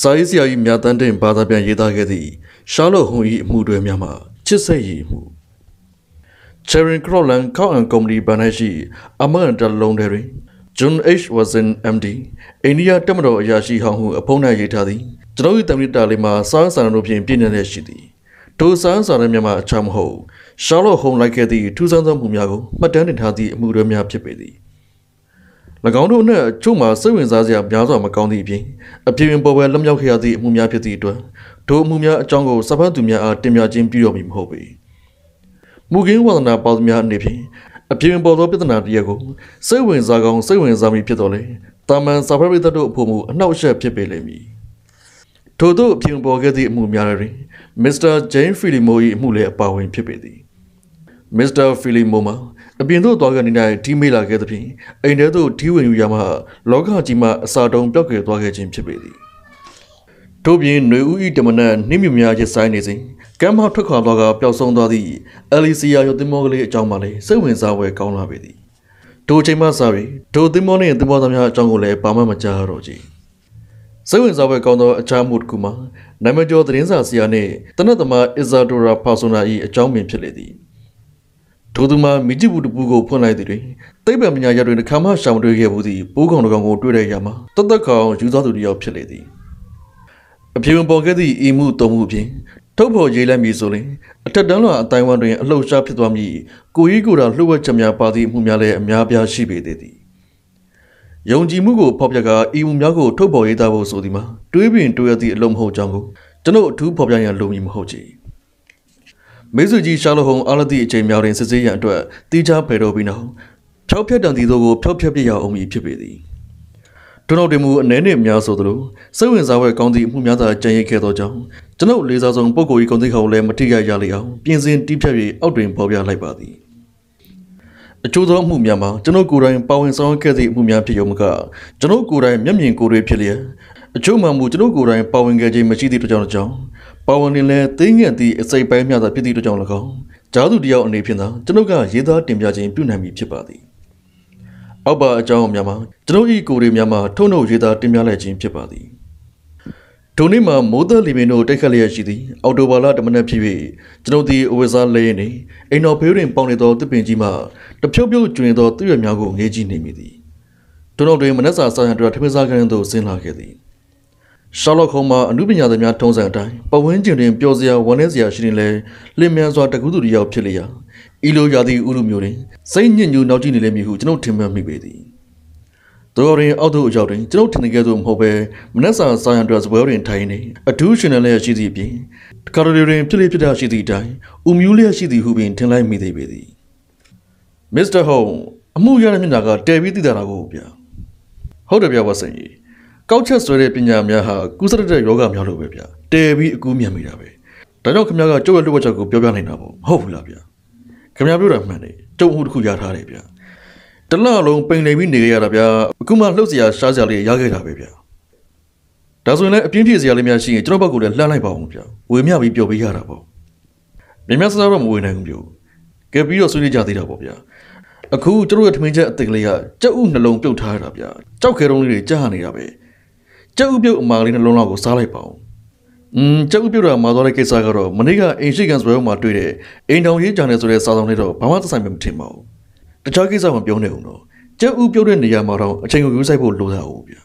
စာရေးဆရာကြီးမြတ်တန်းတင်ဘာသာပြန်ရေးသားခဲ့သည့်ရှာလော့ဟုံ၏အမှုတွေများမှာချစ်ဆက်ရည်မှု Charing Cross ကောက်အန်ကုမ္ပဏီဘဏ္ဍာရှိအမန်တလုံးတွင် John H. Watson MD အိန္ဒိယတက်မတော်အရာရှိဟောင်းဟုအဖုံး၌ရေးထားသည်ကျွန်တော်၏တမန်တာလေးမှာစာစာတို့ဖြင့်ပြည့်နေလျက်ရှိသည်ထိုစာစာရများမှာအချမဟုတ်ရှာလော့ဟုံလိုက်ခဲ့သည့်ထူးဆန်းသောမှုများကိုမှတ်တမ်းတင်ထားသည့်အမှုတွေများဖြစ်ပေသည်၎ င်းတို့နှင့်အချို့မှာစိတ်ဝင်စားစရာများစွာမကောင်းသည့်အပြင်အပြင်းပေါ်ပွဲလက်မြောက်ခဲ့ရသည့်အမှုများဖြစ်သည့်အတွက်ဒို့အမှုများအကြောင်းကိုစဖတ်သူများအားတင်ပြခြင်းပြုရမည်မဟုတ်ပေမူကင်းဝါဒနာပေါင်းများအနေဖြင့်အပြင်းပေါ်သောပြဿနာတစ်ရပ်ကိုစိတ်ဝင်စားကောင်းစိတ်ဝင်စားမိဖြစ်တော်လဲတာမန်စာဖတ်ပိသက်တို့အဖို့မူအနှောက်အယှက်ဖြစ်ပေလိမ့်မည်ထို့သောအပြင်းပေါ်ခဲ့သည့်အမှုများတွင်မစ္စတာဂျိမ်းဖီလီမို၏အမှုလည်းအပါဝင်ဖြစ်ပေသည်မစ္စတာဖီလီမိုမှာ အပြင်သို့သွားကနေတိုင်းဒီမေးလာခဲ့သဖြင့်အိမ်ထဲသို့ဒီဝင်ယူရမှလောကကြီးမှအစာတုံးပြောက်ကွယ်သွားခဲ့ခြင်းဖြစ်ပေသည်ထို့ပြင်ຫນွေဦးဤတမနတ်နှင်းမြများချစ်ဆိုင်နေစဉ်ကမ်းမထွက်ခွာသွားကပျောက်ဆုံးသွားသည့်အလီစီယာရုပ်သင်္ဘောကလေးအကြောင်းမှလည်းစိတ်ဝင်စားဖွယ်ကောင်းလာပေသည်ထိုအချိန်မှစပြီးထိုသင်္ဘောနှင့်သင်္ဘောသားများအကြောင်းကိုလည်းဘာမှမကြားတော့ကြစိတ်ဝင်စားဖွယ်ကောင်းသောအခြားမှုတစ်ခုမှာနာမည်ကျော်သတင်းစာဆရာနှင့်တနတ်သမားအီဇာဒိုရာဖာဆိုနာ၏အကြောင်းပင်ဖြစ်လေသည် ထိုသူမှာမိจิဘူးတပူကိုဖွင့်လိုက်သည်တွင်သိပ္ပံပညာရပ်တွင်တစ်ခါမှရှောင်တွေ့ခဲ့ဘူးသည့်ပိုးကောင်တစ်ကောင်ကိုတွေ့တဲ့အခါမှာတသက်ကောင်ယူသောသူတစ်ယောက်ဖြစ်လေသည်အပြေပေါ်ခဲ့သည့်ဤမှုတုံမှုအပြင်ထုတ်ဖော်ရေးလိုက်မည်ဆိုရင်အထက်တန်းလွှာအတိုင်းဝန်းတွင်အလှုပ်ရှားဖြစ်သွားမည်ကိုကြီးကိုယ်တော်လှုပ်ဝက်ချက်များပါသည့်မှုများလည်းအများပြားရှိပေသေးသည်ယုံကြည်မှုကိုဖော်ပြကာဤမှုများကိုထုတ်ဖော်ရေးသားဖို့ဆိုသည်မှာတွေးပင်တွေးရသည့်အလုံးမဟုတ်ကြောင်းကိုကျွန်ုပ်အထူးဖော်ပြရန်လိုမည်မဟုတ်ချေ မေဆုကြီးရှာလဟုံအားလသည့်အချိန်များတွင်စစ်ဆေးရန်အတွက်တီးခြားဖယ်တော်ပြီးနောက်ဖြောက်ဖြက်တန်တီတို့ကိုဖြောက်ဖြက်ပြရအောင်မည်ဖြစ်ပေသည်ကျွန်တော်တင်မူအနေနဲ့များဆိုသလိုစိတ်ဝင်စားဖွယ်ကောင်းသည့်အမှုများသာကြံရည်ခဲ့သောကြောင့်ကျွန်ုပ်လေးစားဆုံးပုဂ္ဂိုလ်၏ဂုဏ်သိက္ခာကိုလည်းမထိခိုက်ရလေအောင်ပြင်ဆင်တီးဖြတ်၍အောက်တွင်ပေါ်ပြလိုက်ပါသည်အကျိုးသောအမှုများမှာကျွန်ုပ်ကိုယ်တိုင်ပါဝင်ဆောင်ခဲ့သည့်အမှုများဖြစ်ရုံမကကျွန်ုပ်ကိုယ်တိုင်မျက်မြင်ကိုယ်တွေဖြစ်လျက်အချို့မှမူကျွန်ုပ်ကိုယ်တိုင်ပါဝင်ခဲ့ခြင်းမရှိသည့်အတွက်ကြောင့် ပါဝင်နေလဲသိငယ်သည့်အစိပ်ပိုင်းများသာဖြစ်သည့်အတွက်ကြောင့်၎င်းဂျားသူတယောက်အနေဖြင့်သာကျွန်ုပ်ကရေးသားတင်ပြခြင်းပြုနိုင်ပြီဖြစ်ပါသည်အောက်ပါအကြောင်းများမှာကျွန်ုပ်၏ကိုယ်တွေများမှာထုံနှုတ်ရေးသားတင်ပြလိုက်ခြင်းဖြစ်ပါသည်ဒုနေ့မှာမိုးသက်လီပင်တို့တိုက်ခတ်လျက်ရှိသည်အော်တိုဘာလတမနက်ဖြစ်၍ကျွန်ုပ်သည်အဝိစားလဲနေအိမ်တော်ဖေးတွင်ပေါင်နေသောတစ်ပင်ကြီးမှတဖြုတ်ဖြုတ်ကျွင်သောသူ့ရများကိုငေးကြည့်နေမိသည်တို့တို့တွင်မနက်စာစာရန်တို့ထမင်းစားခန်းသို့ဆင်းလာခဲ့သည် ရှာလော့ခုံမှာအမှုပညာသည်များထုံးစံအတိုင်းပဝင်းကျင်တွင်ပျော်စရာဝမ်းနည်းစရာရှိနေလဲလင်းမြန်စွာတကူးသူတယောက်ဖြစ်လျာဤလိုရာသီဥတုမျိုးတွင်စိတ်ညစ်ညူနောက်ကြည့်နေလိမ့်မည်ဟုကျွန်ုပ်ထင်မှတ်မိပေသည်တော်ရင်အောက်သို့အရောက်တွင်ကျွန်ုပ်ထင်နေခဲ့သို့မဟုတ်ပဲမနက်စာစာရန်အတွက်စပွဲတွင်ထိုင်နေအထူးရှင်နယ်လျက်ရှိသည့်အပြင်တခါတလေတွင်ဖြစ်လေဖြစ်တာရှိသည့်အတိုင်းဥမျိုးလျက်ရှိသည်ဟုပင်ထင်လိုက်မိသေးပေသည်မစ္စတာဟုံအမှုရတဲ့မျက်နှာကတဲပြီးသိတာကိုဗျာဟုတ်တယ်ဗျာဝတ်စင်ကြီး ကောက်ချက်ဆွဲတဲ့ပညာများဟာကုသရတဲ့ယောဂများလိုပဲဗျာတဲပြီးအကူးမြင်မိတာပဲဒါကြောင့်ခင်ဗျားကကျုပ်ရဲ့လူ့ဝတ်ချက်ကိုပြောပြနေတာပေါ့မဟုတ်ဘူးလားဗျာခင်ဗျားပြောတာမှန်တယ်ကျုပ်အမှုတစ်ခုရထားတယ်ဗျာတလလုံးပိန်နေပြီးနေရတာဗျာအခုမှလှုပ်စရာရှားစရာလေးရခဲ့တာပဲဗျာဒါဆိုရင်လည်းအပြင်းပြေစရာလေးများရှိရင်ကျွန်တော်ဘက်ကလည်းလှမ်းလိုက်ပါအောင်ဗျာဝေမျှပြီးပျော်ပေးရတာပေါ့မြင်မြဆဆတော့မဝေနိုင်ဘူးပြောကဲပြီးတော့ဆွေးနွေးကြသေးတာပေါ့ဗျာအခုကျွန်တော်ရဲ့ထမင်းချက်အစ်စ်ကလေးကကြောက်ဥနှလုံးပြုတ်ထားတာဗျာကြောက်ခဲတုံးလေးတွေကြားနေတာပဲ ကြောက်ဥပြုတ်အမာလေးနှလုံးလောက်ကိုစားလိုက်ပါအောင်อืมကြောက်ဥပြုတ်တာမှာသွားတဲ့ကိစ္စကတော့မနေ့ကအိမ်ရှိကန်စပွဲမှာတွေ့တဲ့အိမ်တောင်ရေးကြံနေဆိုတဲ့စာဆောင်လေးတော့ဘာမှသက်ဆိုင်မထင်ပါဘူးတခြားကိစ္စမှပြောနေအောင်တော့ကျက်ဥပြုတ်တဲ့နေရာမှာတော့အချိန်ကိုယူဆိုင်ဖို့လိုတာဟုတ်ဗျာ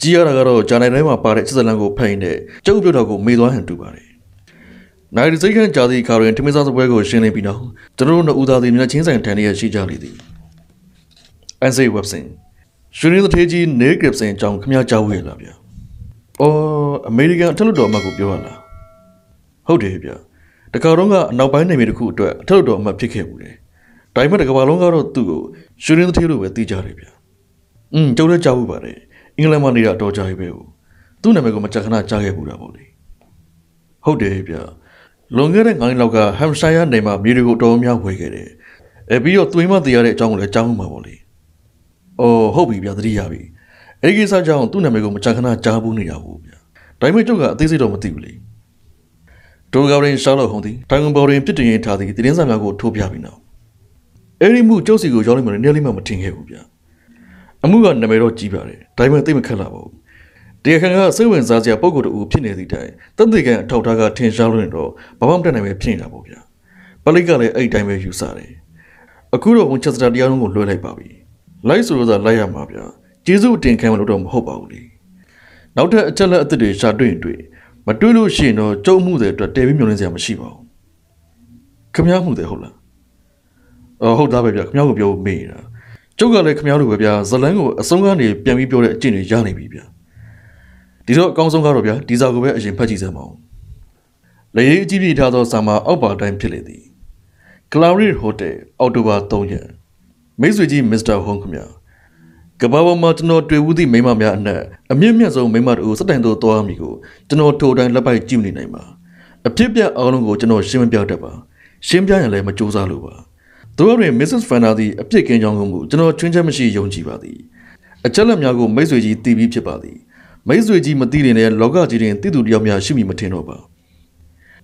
ကြီးရတာကတော့ဂျာနယ်တိုင်းမှာပါတဲ့စစ်စလန်ကိုဖိန်တဲ့ကျက်ဥပြုတ်တော်ကိုမေးသွားဟန်တူပါတယ်နိုင်ဒီစိတ်ခန့်ကြာသည့်အခါတွင်ထမင်းစားစပွဲကိုရှင်းလင်းပြီးနောက်ကျွန်တော်တို့နှစ်ဦးသားသည်မျက်ချင်းဆိုင်ထန်ရရှိကြလေသည်အန်စီဝက်ဆင် ရှင်ရင်းသေးကြီးနေဂရစ်ဆင်အကြောင်းခမည်းကြားဝေးလာဗျာအော်အမေရိကန်အထက်လွှတ်တော်အမတ်ကိုပြောရလားဟုတ်တယ်ဗျာတခါတော့ကအနောက်ပိုင်းနယ်မြေတစ်ခုအတွက်အထက်လွှတ်တော်အမတ်ဖြစ်ခဲ့ဘူးတယ်ဒါပေမဲ့တကဘာလုံးကတော့သူ့ကိုရှူရင်းသေးလို့ပဲသိကြတယ်ဗျ။อืมကျုပ်လည်းကြားဘူးပါတယ်။အင်္ဂလန်မှာနေတာတော့ကြားပြီပဲ။သူ့နာမည်ကိုမကြခဏကြားခဲ့ဘူးတာပေါ့လေ။ဟုတ်တယ်ဗျ။လွန်ခဲ့တဲ့9နှစ်လောက်ကဟမ်ရှိုင်းယားနယ်မှာမြေတွေကိုတော်များဝယ်ခဲ့တယ်။အဲပြီးတော့သွေးမသေးရတဲ့အကြောင်းကိုလည်းကြားမှုမှာပေါ့လေ။ အော်ဟုတ်ပြီဗျသတိရပြီ။အဲဒီကိစ္စကြောင့်သူ့နာမည်ကိုမကြခဏကြားဘူးနေတာဘူးဗျ။ဒါပေမဲ့ကျုပ်ကအသေးစိတ်တော့မသိဘူးလေ။ဒိုဂော်ရင်ရှာလော့ဟုန်သည်တိုင်ဂွန်ဘော်ရင်ပြစ်တင်ရင်ထားသည့်တင်းစာများကိုထိုးပြပြီးနောက်အဲ့ဒီမှုကျုပ်စီကိုရောက်လိမ့်မယ်နည်းလေးမှမထင်ခဲ့ဘူးဗျအမှုကနာမည်တော့ကြီးပါတယ်ဒါပေမဲ့သိမခက်လာပါဘူးတရားခံကစိတ်ဝင်စားစရာပုံကိုယ်တူဖြစ်နေသည့်တိုင်တသက်ကန်အထောက်ထားကထင်ရှားလို့ရင်တော့ဘာမှမတတ်နိုင်ပဲဖြစ်နေတာပေါ့ဗျာပလိတ်ကလည်းအဲ့ဒီတိုင်းပဲယူဆတယ်အခုတော့ဝန်ချက်စတာတရားလုံးကိုလွှဲလိုက်ပါပြီ လိုက်ဆိုတော့လိုက်ရမှာဗျာကျေးဇူးအတင်ခံမလို့တော့မဟုတ်ပါဘူးလေနောက်ထပ်အချက်လက်အသစ်တွေရှာတွေ့ရင်တွေ့မတွေ့လို့ရှိရင်တော့ကြုံမှုတွေအတွက်တဲပြီးမျောလင်းစရာမရှိပါဘူးခမည်းမှုတွေဟုတ်လားအော်ဟုတ်သားပဲဗျာခမည်းကိုပြောဖို့မေးနေတာကျုပ်ကလည်းခမည်းတို့ပဲဗျာဇလန်းကိုအဆုံးကနေပြန်ပြီးပြောတဲ့အကျင့်တွေရနိုင်ပြီဗျာဒီတော့အကောင်းဆုံးကတော့ဗျာဒီစာကိုပဲအရင်ဖတ်ကြည့်စမ်းပါဦးလေရေးအကြည့်ပြထားသောစာမှာအောက်ပါတိုင်းဖြစ်လေသည် Claret Hotel အောက်တိုဘာ3ရက် မိတ်ဆွေကြီးမစ္စတာဟုံးခမ ्या ကဘာပေါ်မှာကျွန်တော်တွေ့ဦးသည့်မိန်းမများအနက်အမြင့်မြတ်ဆုံးမိန်းမတို့စတိုင်တို့သွားမိကိုကျွန်တော်ထိုတိုင်းလက်ပိုက်ကြည့်နေနိုင်ပါအဖြစ်ပြအားလုံးကိုကျွန်တော်ရှင်းမပြတတ်ပါရှင်းပြရင်လည်းမကြိုးစားလို့ပါသူတို့တွင် Mrs. Fanner သည်အပြစ်ကင်းကြောင်းကိုမူကျွန်တော်ချွင်းချက်မရှိယုံကြည်ပါသည်အချက်လက်များကိုမိတ်ဆွေကြီးသိပြီးဖြစ်ပါသည်မိတ်ဆွေကြီးမသိရင်လည်းလောကကြီးတွင်တည်သူတယောက်များရှိမိမထင်တော့ပါ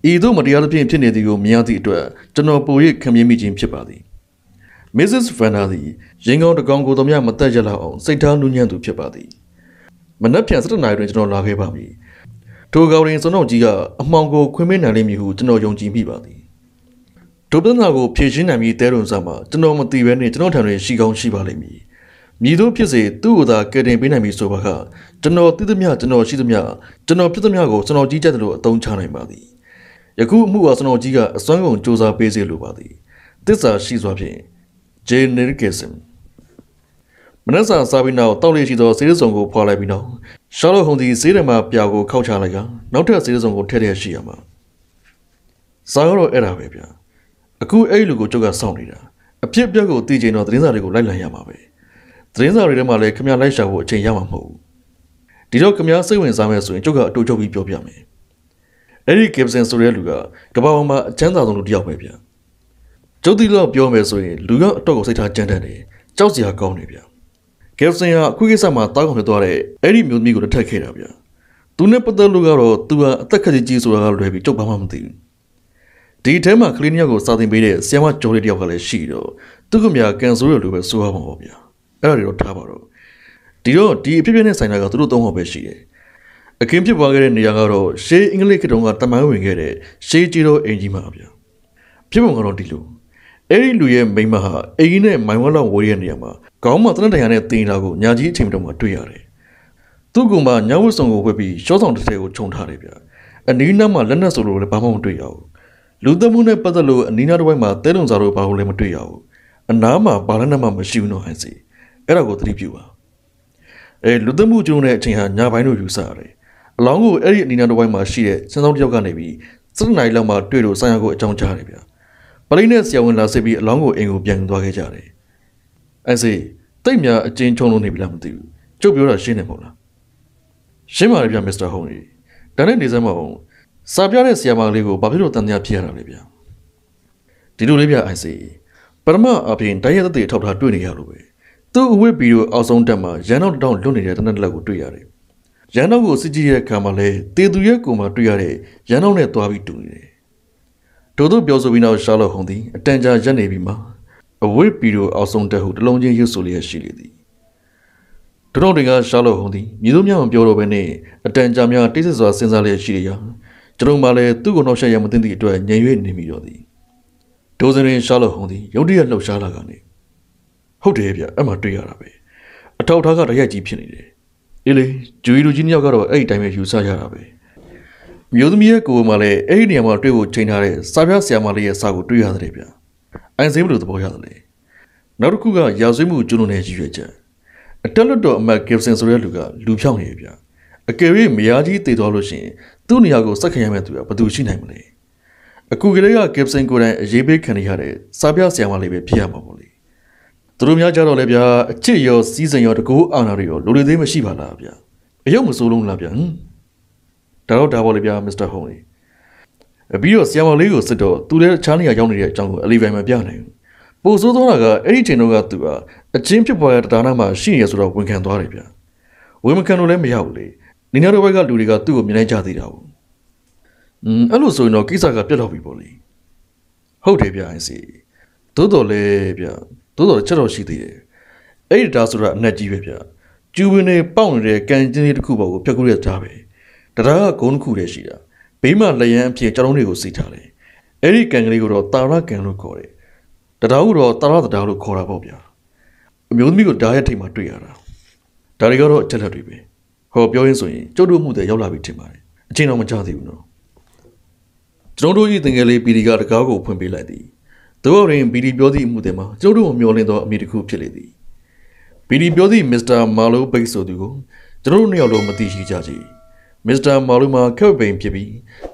ဤသို့မတရားသဖြင့်ဖြစ်နေသည်ကိုမြင်ရသည့်အတွက်ကျွန်တော်ပို၍ခံမြင်မိခြင်းဖြစ်ပါသည် Mrs. Vanna သည်ရင်ကောင်းတကောင်ကိုတော်များမတက်ရလောက်အောင်စိတ်ထားနူးညံ့သူဖြစ်ပါသည်မနက်ဖြန်7နာရီတွင်ကျွန်တော်လာခဲ့ပါမည်ထိုကောင်ရင်စွန်တော်ကြီးကအမှောင်ကိုခွင်းမင်းနိုင်လိမ့်မည်ဟုကျွန်တော်ယုံကြည်မိပါသည်ဒုပဒနာကိုဖြည့်ရှင်းနိုင်ပြီးတဲရုံစားမှာကျွန်တော်မသိဘဲနဲ့ကျွန်တော်ထံတွင်ရှိကောင်းရှိပါလိမ့်မည်မြည်တို့ဖြစ်စေသူ့ကိုယ်သာကယ်တင်ပေးနိုင်ပြီဆိုပါကကျွန်တော်သိသမျှကျွန်တော်ရှိသမျှကျွန်တော်ဖြစ်သမျှကိုကျွန်တော်ကြီးကြတယ်လို့အသုံးချနိုင်ပါသည်ယခုအမှုဟာကျွန်တော်ကြီးကအစွမ်းကုန်စူးစမ်းပေးစေလိုပါသည်သစ္စာရှိစွာဖြင့် genericalism မနက်စာစားပြီးနောက်တောက်လေးရှိသောစေးစုံကိုဖွာလိုက်ပြီးနောက်ရှာလော့ဟုန်ဒီစေးတယ်မှာပြာကိုခောက်ချလိုက်ကနောက်ထပ်စေးစုံကိုထည့်ထည့်ရှိရမှာစားရတော့အဲ့ဒါပဲဗျအခုအဲ့လူကိုကျုပ်ကစောင့်နေတာအဖြစ်အပျက်ကိုသိချင်တော့သတင်းစာတွေကိုလိုက်လံရမှာပဲသတင်းစာတွေထဲမှာလည်းခမရလိုက်ရှာဖို့အချိန်ရမှာမဟုတ်ဘူးဒီတော့ခမရစိတ်ဝင်စားမယ်ဆိုရင်ကျုပ်ကအတူချုပ်ပြီးပြောပြမယ်အဲ့ဒီကင်ပစင်ဆိုတဲ့လူကကမ္ဘာပေါ်မှာအချမ်းသာဆုံးလူတစ်ယောက်ပဲဗျ ကျုပ်ဒီလောက်ပြောမယ်ဆိုရင်လူကအတော့ကိုစိတ်ထားကြမ်းတမ်းတယ်ကြောက်စရာကောင်းတယ်ဗျကယ်ဖ်ဆင်ကအခုကိစ္စမှာတောက်ကုန်ဖြစ်သွားတဲ့အဲ့ဒီမျိုးသမီးကိုလက်ထပ်ခဲ့တာဗျသူနဲ့ပတ်သက်လို့ကတော့သူကအသက်ခက်ကြီးကြီးဆိုတာကလွယ်ပြီးကျုပ်ဘာမှမသိဘူးဒီထဲမှာကလီနီယာကိုစာသင်ပေးတဲ့ဆီယမကျော်လေးတယောက်ကလည်းရှိတော့သူကမြကန်ဆိုးရလို့ပဲဆိုရမှာပေါ့ဗျာအဲ့ဒါတွေတော့ထားပါတော့ဒီတော့ဒီအဖြစ်ဖြစ်နဲ့ဆိုင်တာကသူတို့သုံးဟောပဲရှိတယ်အခင်းဖြစ်ပွားခဲ့တဲ့နေရာကတော့ရှေးအင်္ဂလိပ်ခေတ်တုန်းကတမန်ဝင်ခဲ့တဲ့ရှေးကြီးတော့အင်ကြီးမှာဗျာဖြစ်ပုံကတော့ဒီလို အဲ့ဒီလူရဲ့မိန်းမဟာအင်းကြီးနဲ့မိုင်ဝက်လောက်ဝေးတဲ့နေရာမှာခေါင်းမှာတနက်တရာနဲ့တင်တာကိုညာကြီးအချိန်တုန်းကတွေ့ရတယ်သူ့ကမှညဝတ်စုံကိုဝှက်ပြီးရှော့ဆောင်တစ်ထည်ကိုခြုံထားတယ်ဗျာအနီးနားမှာလက်နက်ဆိုလို့လည်းဘာမှမတွေ့ရဘူးလူသမှုနဲ့ပတ်သက်လို့အနီးနားတစ်ဝိုက်မှာတဲလုံစာတို့ဘာလို့လည်းမတွေ့ရဘူးအနားမှာဘာလည်းနဲ့မှမရှိဘူးနော်ဟန်စီအဲ့ဒါကိုသတိပြုပါအဲလူသမှုကျုံတဲ့အချိန်ဟာညပိုင်းလို့ယူဆရတယ်အလောင်းကိုအဲ့ဒီအနီးနားတစ်ဝိုက်မှာရှိတဲ့စံဆောင်တစ်ယောက်ကနေပြီးစက်နိုင်လောက်မှတွေ့လို့ဆိုင်ရကိုအကြောင်းကြားတယ်ဗျာ ပလိနဲ့ဆရာဝန်လာစစ်ပြီးအလောင်းကိုအိမ်ကိုပြန်သွားခဲ့ကြတယ်အဲစီတိတ်များအချင်းချုံလို့နေပြီလားမသိဘူးကျုပ်ပြောတာရှင်းနေမဟုတ်လားရှင်းပါလေဗျာမစ္စတာဟုံးကြီးဒါနဲ့နေစမ်းမအောင်စာပြတဲ့ဆရာမလေးကိုဘာဖြစ်လို့တန်တရားဖြစ်ရတာလဲဗျာဒီလိုလေးဗျာအိုင်စီပရမအပြင်တိုင်းရတဲ့ထောက်ထားတွေ့နေရလို့ပဲသူ့အဝတ်ပြီးတော့အောက်ဆုံးတက်မှာရန်တော့တောင်းလွတ်နေတဲ့တနက်လက်ကိုတွေ့ရတယ်ရန်တော့ကိုစစ်ကြည့်တဲ့အခါမှာလဲတေသူရဲ့ကိုမှတွေ့ရတဲ့ရန်တော့နဲ့သွားပြီးတူနေတယ် ထို့သူပြောဆိုပြီးနောက်ရှာလော့ဟုန်သည်အတန်ကြာရက်နေပြီးမှအဝတ်ပြီးတော့အောက်ဆုံးတက်ဟုတလုံးချင်းရွတ်ဆိုလျက်ရှိလေသည်ဒုတော်တွေကရှာလော့ဟုန်သည်မြေသူများမပြောတော့ဘဲနဲ့အတန်ကြာများတိတ်ဆိတ်စွာစဉ်းစားလျက်ရှိရရာကျွန်တော်မှလည်းသူ့ကိုနှောက်ယှက်ရမသိသည့်အတွက်ညံ့ရွေ့နေမိတော့သည်ဒိုးစရင်ရှာလော့ဟုန်သည်ရုတ်တရက်လှုပ်ရှားလာကနေဟုတ်တယ်ဗျအဲ့မှာတွေ့ရတာပဲအထောက်ထားကတရက်ကြီးဖြစ်နေတယ်အေးလေဂျူရီလူကြီးနှစ်ယောက်ကတော့အဲ့ဒီတိုင်းပဲယူဆရတာပဲ မျိုးသမီးရဲ့ကိုယ်မှလည်းအဲ့ဒီနေရာမှာတွေ့ဖို့ချိန်ထားတဲ့စာပြဆရာမလေးရဲ့စာကိုတွေ့ရတယ်ဗျအိုင်စင်းဘလို့သဘောရတယ်လေနောက်တစ်ခုကရာဇဝတ်မှုကျူးလွန်တဲ့ရည်ရွယ်ချက်အတက်လွတ်တော်အမတ်ဂစ်ဆင်ဆိုတဲ့လူကလူဖြောင်းနေဗျအကယ်၍မယားကြီးတည်သွားလို့ရှိရင်သူ့နေရာကိုစက်ခံရမယ့်သူကဘယ်သူရှိနိုင်မလဲအခုကလေးကဂစ်ဆင်ကိုယ်တိုင်အရေးပေးခံရတဲ့စာပြဆရာမလေးပဲဖြစ်ရမှာပေါ့လေသူတို့များကြတော့လေဗျာအချစ်ရောစီးစိမ်ရောတကူအာနာတွေရောလူတွေသေးမရှိပါလားဗျာအယုံမစိုးလုံးလားဗျာဟမ် ဒါတော့ဒါပေါ့လေဗျာမစ္စတာဟုံးလေးအပြီးတော့ဆီယမ်မော်လေးကိုစစ်တော့သူလည်းချားနေရရောက်နေတဲ့အကြောင်းကိုအလီဗိုင်မပြနိုင်ဘူးပို့ဆိုးသောတာကအဲ့ဒီချိန်တော့ကသူကအချင်းဖြစ်ပေါ်တဲ့တာနာမှာရှိနေရဆိုတော့ဝန်ခံသွားတယ်ဗျာဝန်မခံလို့လည်းမရဘူးလေနေနေတော့ဘက်ကလူတွေကသူ့ကိုမြင်နိုင်ကြသေးတာဘူးอืมအဲ့လိုဆိုရင်တော့ကိစ္စကပြတ်တော့ပြီပေါ့လေဟုတ်တယ်ဗျာအစီသို့တော်လည်းဗျာသို့တော်ချက်တော့ရှိသေးတယ်အဲ့ဒီဒါဆိုတာအနက်ကြီးပဲဗျာကျူးဝင်းနေပေါက်နေတဲ့ကန်ကျင်းလေးတစ်ခုပေါ်ကိုဖြတ်ကူးရထားပဲ တရားကဂုံးတစ်ခုတည်းရှိတာဘေးမှာလျံအဖြစ်ကျွန်တော်တွေကိုစီထားတယ်အဲ့ဒီကန်ကလေးကိုတော့တာရကန်လို့ခေါ်တယ်တရားကိုတော့တာရတရားလို့ခေါ်တာပေါ့ဗျာအမျိုးသမီးကိုဓာတ်ရဲ့ထိပ်မှာတွေ့ရတာဒါတွေကတော့အချက်လက်တွေပဲဟောပြောရင်းဆိုရင်ကျုပ်တို့မှုတွေရောက်လာပြီထင်ပါတယ်အချိန်တော့မကြသေးဘူးနော်ကျွန်တော်တို့ဤတင်ငယ်လေးပီဒီကတကားကိုဖွင့်ပေးလိုက်သည်သူတို့ရင်ပီဒီပြောသည့်အမှုတွေမှာကျုပ်တို့ကိုမျှော်လင့်သောအမိတစ်ခုဖြစ်လေသည်ပီဒီပြောသည့်မစ္စတာမာလိုဘိတ်ဆိုသူကိုကျွန်တော်တို့နှစ်ယောက်လုံးမသိရှိကြကြ မစ္စတာမာလိုမှာခက်ပိန်ဖြစ်ပြီး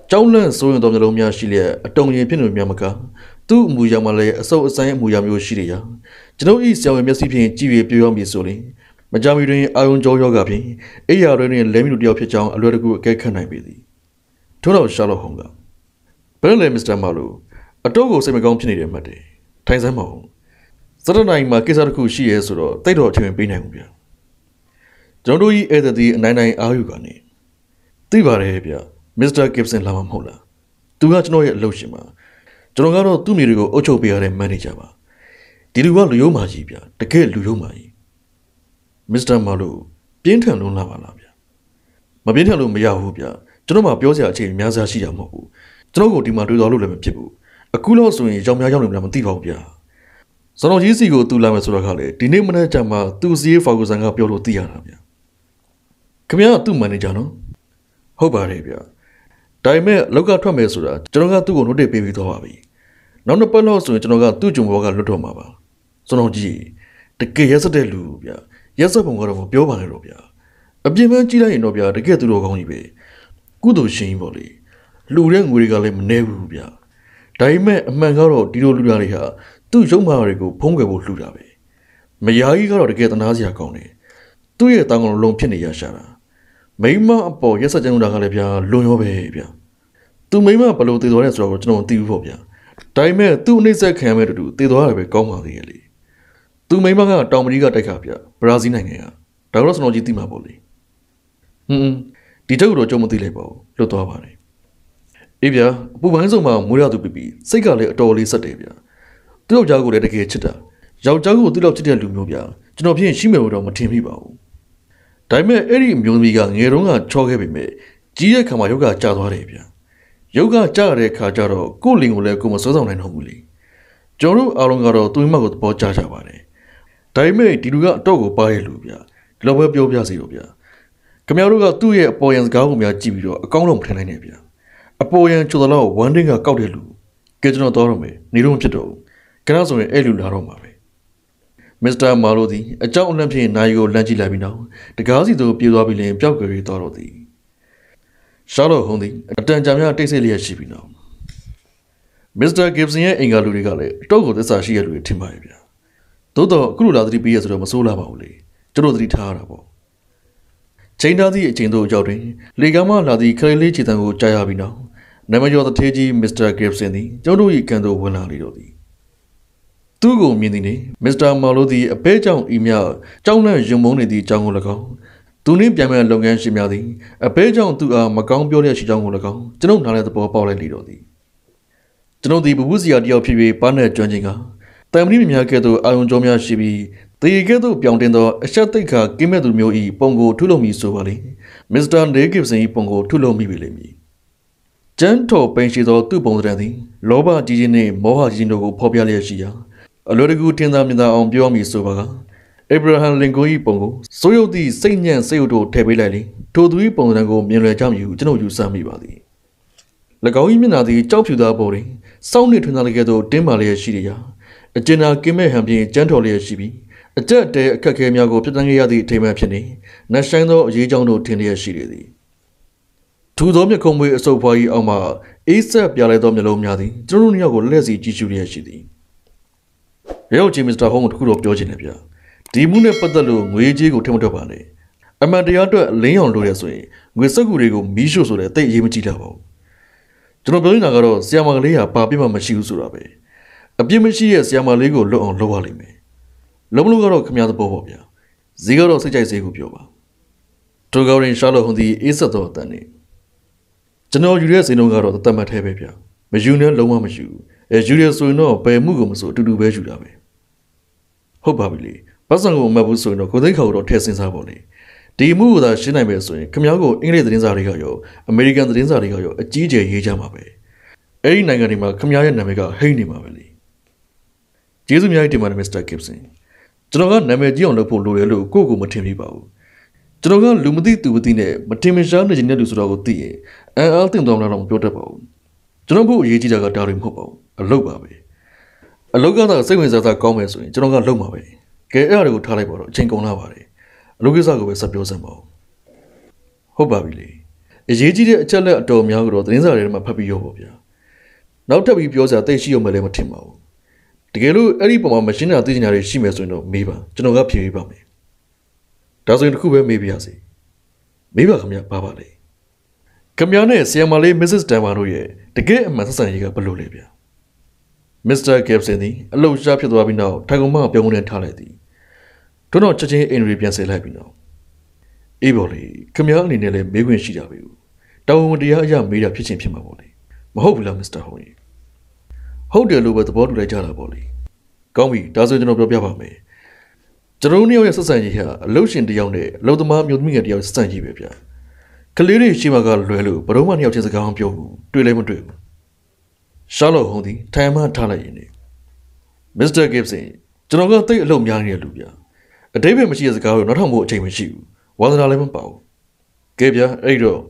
ကြောင်းလန့်ဆိုးရင်တော်မျိုးလုံးများရှိလျက်အတုံရင်ဖြစ်နေများမကသူ့အမူအရာမှာလည်းအဆုပ်အဆိုင်အမူအရာမျိုးရှိတယ်ရာကျွန်တော်ဤဆရာဝန်မျက်စိဖြင့်ကြည့်ရပြောရမည်ဆိုရင်မကြမီတွင်အာယုံကြောယောဂဖြင့်အိယာတွင်လဲမီလူတယောက်ဖြစ်ကြောင်းအလွယ်တကူအကဲခတ်နိုင်ပေသည်ထို့တော့ရှာလော့ဟုံကဘယ်လဲမစ္စတာမာလိုအတော့ကိုစိတ်မကောင်းဖြစ်နေတယ်မှတ်တယ်ထိုင်စမ်းမအောင်စရနိုင်မှာကိစ္စတစ်ခုရှိရဲဆိုတော့တိတ်တော့အထင်ပေးနိုင်ဘူးဗျကျွန်တော်တို့ဤဧည့်သည်အနိုင်နိုင်အာယူကနေ သိပါတယ်ဗျမစ္စတာဂစ်ဆန်လာမှာမဟုတ်လားသူကကျွန်တော်ရဲ့အလုပ်ရှင်ပါကျွန်တော်ကတော့သူ့မိတွေကိုအုပ်ချုပ်ပေးရတဲ့မန်နေဂျာပါဒီလူကလူယုံမာကြီးဗျတကယ်လူယုံမာကြီးမစ္စတာမာလိုပြင်းထန်လုံးလာပါလားဗျမပြင်းထန်လို့မရဘူးဗျကျွန်တော်မှပြောစရာအချိန်များစားရှိတာမဟုတ်ဘူးကျွန်တော်ကိုဒီမှာတွေ့တော်လို့လည်းမဖြစ်ဘူးအခုလို့ဆိုရင်ရောင်များရောက်နေမလားမသိပါဘူးဗျာစတော်ကြီးစီကိုတူလာမယ်ဆိုတော့ခါလေဒီနေ့မနေ့ကျမှသူ့စီးဖာဂူဆန်ကပြောလို့သိရတာဗျာခင်ဗျားကသူ့မန်နေဂျာနော် ဟုတ်ပါတယ်ဗျာဒါပေမဲ့လောက်ကထွက်မယ်ဆိုတာကျွန်တော်ကသူ့ကိုနှုတ်တက်ပေးပြီးတော့ပါပြီနောက်နှစ်ပတ်လောက်ဆိုရင်ကျွန်တော်ကသူ့ဂျုံဘောကလွတ်တော့မှာပါစတော်ကြီးတကယ်ရက်စတဲ့လူဗျာရက်စက်ပုံကတော့မပြောပါနဲ့တော့ဗျာအပြင်းပန်းကြည့်လိုက်ရင်တော့ဗျာတကယ်သူတော်ကောင်းကြီးပဲကုသိုလ်ရှင်ကြီးပေါ့လေလူတဲ့ငွေတွေကလည်းမနှဲဘူးဗျာဒါပေမဲ့အမှန်ကတော့ဒီလိုလူသားတွေဟာသူ့ရုပ်မာတွေကိုဖုံးကွယ်ဖို့လှူတာပဲမယားကြီးကတော့တကယ်တနာစရာကောင်းတယ်သူ့ရဲ့တောင်းကုန်လုံးဖြစ်နေရရှာတာ မိမအပေါ်ရက်ဆက်ကြမ်းတာကလည်းဗျာလွန်ရောပဲဗျာသူမိမဘလို့တည်တော်လဲဆိုတော့ကျွန်တော်မသိဘူးပေါ့ဗျာဒါပေမဲ့သူ့အနေဆက်ခံရမဲ့တူတည်တော်ရတယ်ပဲကောင်းပါသေးရဲ့လေသူမိမကတောင်မကြီးကတိုက်ခါဗျာဘရာဇီးနိုင်ငံကဒါကတော့စနော်ကြီးသိမှာပေါ့လေဟွန်းဒီတုပ်တော့ကြုံမသိလိုက်ပါဘူးလွတ်သွားပါတယ်အေးဗျာအပူပိုင်းဆုံးမှာမွေးရသူပြပြီးစိတ်ကလည်းအတော်လေးဆက်တယ်ဗျာသူ့ယောက်ျားကိုလည်းတကယ်ချစ်တာယောက်ျားကိုသူ့လောက်ချစ်တဲ့လူမျိုးဗျာကျွန်တော်ဖြစ်ရှိမယ်လို့တော့မထင်မိပါဘူး ဒါပေမဲ့အဲ့ဒီမျိုးသမီးကငယ်တုန်းကချောခဲ့ပေမဲ့ကြီးတဲ့ခါမှာယောဂကြာသွားတယ်ဗျာယောဂကြာတဲ့ခါကျတော့ကို့လင်ကိုလည်းကိုမစိုးဆောင်နိုင်တော့ဘူးလေကျွန်တော်တို့အားလုံးကတော့သူ့မကိုသဘောကျကြပါတယ်ဒါပေမဲ့ဒီလူကအတော့ကိုပါရဲ့လူဗျာဒီလိုပဲပြောပြစီတော့ဗျာခင်ဗျားတို့ကသူ့ရဲ့အပေါ်ယံစကားကိုများကြည့်ပြီးတော့အကောင်းဆုံးမထင်နိုင်နဲ့ဗျာအပေါ်ယံချိုတလောက်ဝမ်ဒင်းကကောက်တဲ့လူကဲကျွန်တော်တော့တော့မယ်နေတော့မဖြစ်တော့ဘူးခဏဆိုရင်အဲ့လူလာတော့မှာပဲ မစ္စတာမာလိုသည်အကြောင်းအလန့်ဖြင့်နိုင်ကိုလမ်းကြည့်လိုက်ပြီးနောက်တကားစီသို့ပြေးသွားပြီးလင်ပျောက်ကွယ်ပြီးသွားတော့သည်ရှာလော့ဟုံးသည်အတန်ကြာများတိတ်ဆိတ်လျက်ရှိပြီးနောက်မစ္စတာဂစ်ဆန်ရဲ့အင်္ဂါလူတွေကလည်းအတော့ကိုသစ္စာရှိရလူတွေထင်ပါရဲ့ဗျာသို့တော့အခုလိုလာသတိပေးရဆိုတော့မစိုးလာပါဘူးလေကျွန်တော်သတိထားရတာပေါ့ချိန်သားသည့်အချိန်သို့ရောက်တွင်လေကမ်းမှလာသည့်ခလေးလေးခြေတံကိုကြားရပြီးနောက်နမကျော်တထေးကြီးမစ္စတာဂစ်ဆန်သည်ကျောင်းတို့၏ကန်သို့ဝင်လာလေတော့သည် သူ့ကိုမြင်သည်နှင့်မစ္စတာမော်လိုသည်အပဲကြောင့်ဤမြကြောင်းလန့်ရင်မုန်းနေသည့်အကြောင်းကို၎င်းသူနှင့်ပြန်ပြန်လုပ်ငန်းရှင်များသည်အပဲကြောင့်သူအားမကောင်းပြောလျက်ရှိကြောင်းကို၎င်းကျွန်ုပ်နားလည်သဘောပေါက်လိုက်လေတော့သည်ကျွန်ုပ်သည်ဘဘူးစီယာတယောက်ဖြစ်၍ပန်းနဲ့ကျွမ်းခြင်းကတံမဏိများကဲ့သို့အာယုံကြောများရှိပြီးတေကဲ့သို့ပြောင်းတင်သောအဆက်သိက္ခာကင်းမဲ့သူမျိုး၏ပုံကိုထုလုပ်မိဆိုပါလေမစ္စတာနေဂစ်ဆန်၏ပုံကိုထုလုပ်မိပြီလိမ့်မည်ကျန်းတော်ပင်ရှိသောသူ့ပုံစံသည်လောဘကြီးခြင်းနှင့်မောဟကြီးခြင်းတို့ကိုဖော်ပြလျက်ရှိရာ အလွယ်တကူထင်သာမြင်သာအောင်ပြောမိဆိုပါကအေဗရာဟမ်လင်ကွန်၏ပုံကိုစိုးရုပ်သည့်စိတ်ညံ့စိတ်ဥတို့ထည့်ပေးလိုက်လေထိုသူ၏ပုံစံကိုမြင်လွယ်ကြောင်းယူကျွန်ုပ်ယူဆမိပါသည်၎င်း၏မျက်နှာသည်ကြောက်ဖြူသောပေါ်တွင်စောင်းနှင့်ထွန်းသားလျက်သို့တင်းမာလျက်ရှိရာအကျဉ်းသာကင်းမဲ့ဟန်ဖြင့်ကြမ်းတော်လျက်ရှိပြီးအကြက်တဲအခက်အခဲများကိုပြသခဲ့ရသည့်အထိမ်းအမှန်ဖြစ်နေနတ်ဆိုင်သောအရေးကြောင်းတို့ထင်လျက်ရှိနေသည်ထူသောမျက်ခုံးမွေးအစုပ်ဖွား၏အောက်မှအေးဆက်ပြလိုက်သောမျက်လုံးများသည်ကျွန်တော်တို့နှစ်ယောက်ကိုလက်စီကြည့်ရှုလျက်ရှိသည် ရုပ်ချင်းမစ္စတာဟုံးကိုတခုတော့ပြောချင်တယ်ဗျဒီမှုနဲ့ပတ်သက်လို့ငွေကြေးကိုထင်မထွက်ပါနဲ့အမှန်တရားအတွက်လင်းအောင်လုပ်ရဆိုရင်ငွေစက်ကူတွေကိုမီးရှို့ဆိုတဲ့တိတ်အရေးမကြီးတာပါဘူးကျွန်တော်ပြောနေတာကတော့ဆီယမာကလေးကပါပြစ်မှမရှိဘူးဆိုတာပဲအပြစ်မရှိရဲ့ဆီယမာလေးကိုလွတ်အောင်လုပ်ရလိမ့်မယ်လုံးမလို့ကတော့ခမရသဘောပေါ့ဗျာဈေးကတော့စိတ်ကြိုက်ဈေးကိုပြောပါတိုဂောရင်ရှာလော့ဟွန်ဒီအေးဆက်တော့အတန်နေကျွန်တော်ယူတဲ့ဈေးနှုန်းကတော့တတ်မှတ်သေးပဲဗျာမယူနဲ့လုံးဝမယူအဲယူရဆိုရင်တော့ဘယ်မှုကိုမဆိုအတူတူပဲယူတာပဲ ဟုတ်ပါပြီလေပတ်စံကိုအမှတ်ဘူးဆိုရင်တော့ကိုသိန်းခေါ်တော့ထည့်စင်းစားပါလေဒီအမှုကိုသာရှင်းနိုင်မယ်ဆိုရင်ခမ ्या ကိုအင်္ဂလိပ်သတင်းစာတွေကရောအမေရိကန်သတင်းစာတွေကရောအကြီးအကျယ်ရေးကြမှာပဲအဲ့ဒီနိုင်ငံတွေမှာခမ ्या ရဲ့နာမည်ကဟိတ်နေမှာပဲလေကျေးဇူးများတင်ပါတယ်မစ္စတာကစ်ဆင်ကျွန်တော်ကနာမည်ကြီးအောင်လုပ်ဖို့လိုတယ်လို့ကိုယ့်ကိုယ်မထင်မိပါဘူးကျွန်တော်ကလူမသိသူမသိနဲ့မတင်မရှားနေခြင်းတဲ့လူဆိုတော့ကိုသိရင်အန်အားတင်တော်မလားတော့မပြောတတ်ပါဘူးကျွန်တော်ဖို့အရေးကြီးတာကဒါတွေမဟုတ်ပါဘူးအလုပ်ပါပဲ အလုပ်ကသာစိတ်ဝင်စားစားကောင်းမယ်ဆိုရင်ကျွန်တော်ကလုပ်မှာပဲကဲအဲ့အရာတွေကိုထားလိုက်ပါတော့အချိန်ကုန်လာပါတယ်အလုပ်ကိစ္စကိုပဲဆက်ပြောစမ်းပါဦးဟုတ်ပါပြီလေအရေးကြီးတဲ့အချက်လက်အတော်များကတော့သတင်းစာတွေမှာဖတ်ပြီးရောပေါ့ဗျာနောက်ထပ်ပြီးပြောစရာတိတ်ရှိရုံပဲလည်းမထင်ပါဘူးတကယ်လို့အဲ့ဒီပုံမှာမရှင်းတာသိချင်တာတွေရှိမယ်ဆိုရင်တော့မေးပါကျွန်တော်ကဖြေပေးပါမယ်ဒါဆိုရင်တစ်ခုပဲမေးပြရစီမေးပါခင်ဗျဘာပါလဲခင်ဗျားနဲ့ဆီယမ်မာလေး Mrs. Tanman တို့ရဲ့တကယ်အမှန်ဆက်ဆံရေးကဘယ်လိုလဲဗျာ မစ္စတာကက်ပစင်သည်အလုရှားဖြစ်သွားပြီးနောက်ထိုင်ကုန်မပြောင်းနေထားလိုက်သည်တို့တော့ချက်ချင်းအိမ်ရီပြန်ဆယ်လိုက်ပြီးနောက်အေးပေါ်လေခင်ဗျားအနေနဲ့လည်းမေးခွင့်ရှိတာပဲတောင်းဝန်တရားအရမေးတာဖြစ်ချင်းဖြစ်မှာပေါ့လေမဟုတ်ဘူးလားမစ္စတာဟိုကြီးဟုတ်တယ်လို့ပဲသဘောတူလိုက်ကြတာပေါ့လေကောင်းပြီဒါဆိုကျွန်တော်ပြောပြပါမယ်ကျွန်တော်တို့နှစ်ယောက်ရဲ့ဆက်ဆံရေးဟာအလုရှင်တစ်ယောက်နဲ့အလုသမားမျိုးသမီးငယ်တစ်ယောက်ဆက်ဆံရေးပဲဗျာကလေးတွေရှိမှကလွယ်လို့ဘယ်တော့မှနှစ်ယောက်ချင်းစကားမပြောဘူးတွေ့လည်းမတွေ့ဘူး ရှာလော့ဟုံးသည်ထိုင်မှထားလိုက်ရင်နေမစ္စတာဂစ်ဆင်ကျွန်တော်ကတိတ်အလုပ်များနေတဲ့လူဗျာအတိတ်ပဲမရှိတဲ့စကားကိုနောက်ထပ်မို့အချိန်မရှိဘူးဝါသနာလည်းမပါဘူးကဲဗျာအဲ့တော့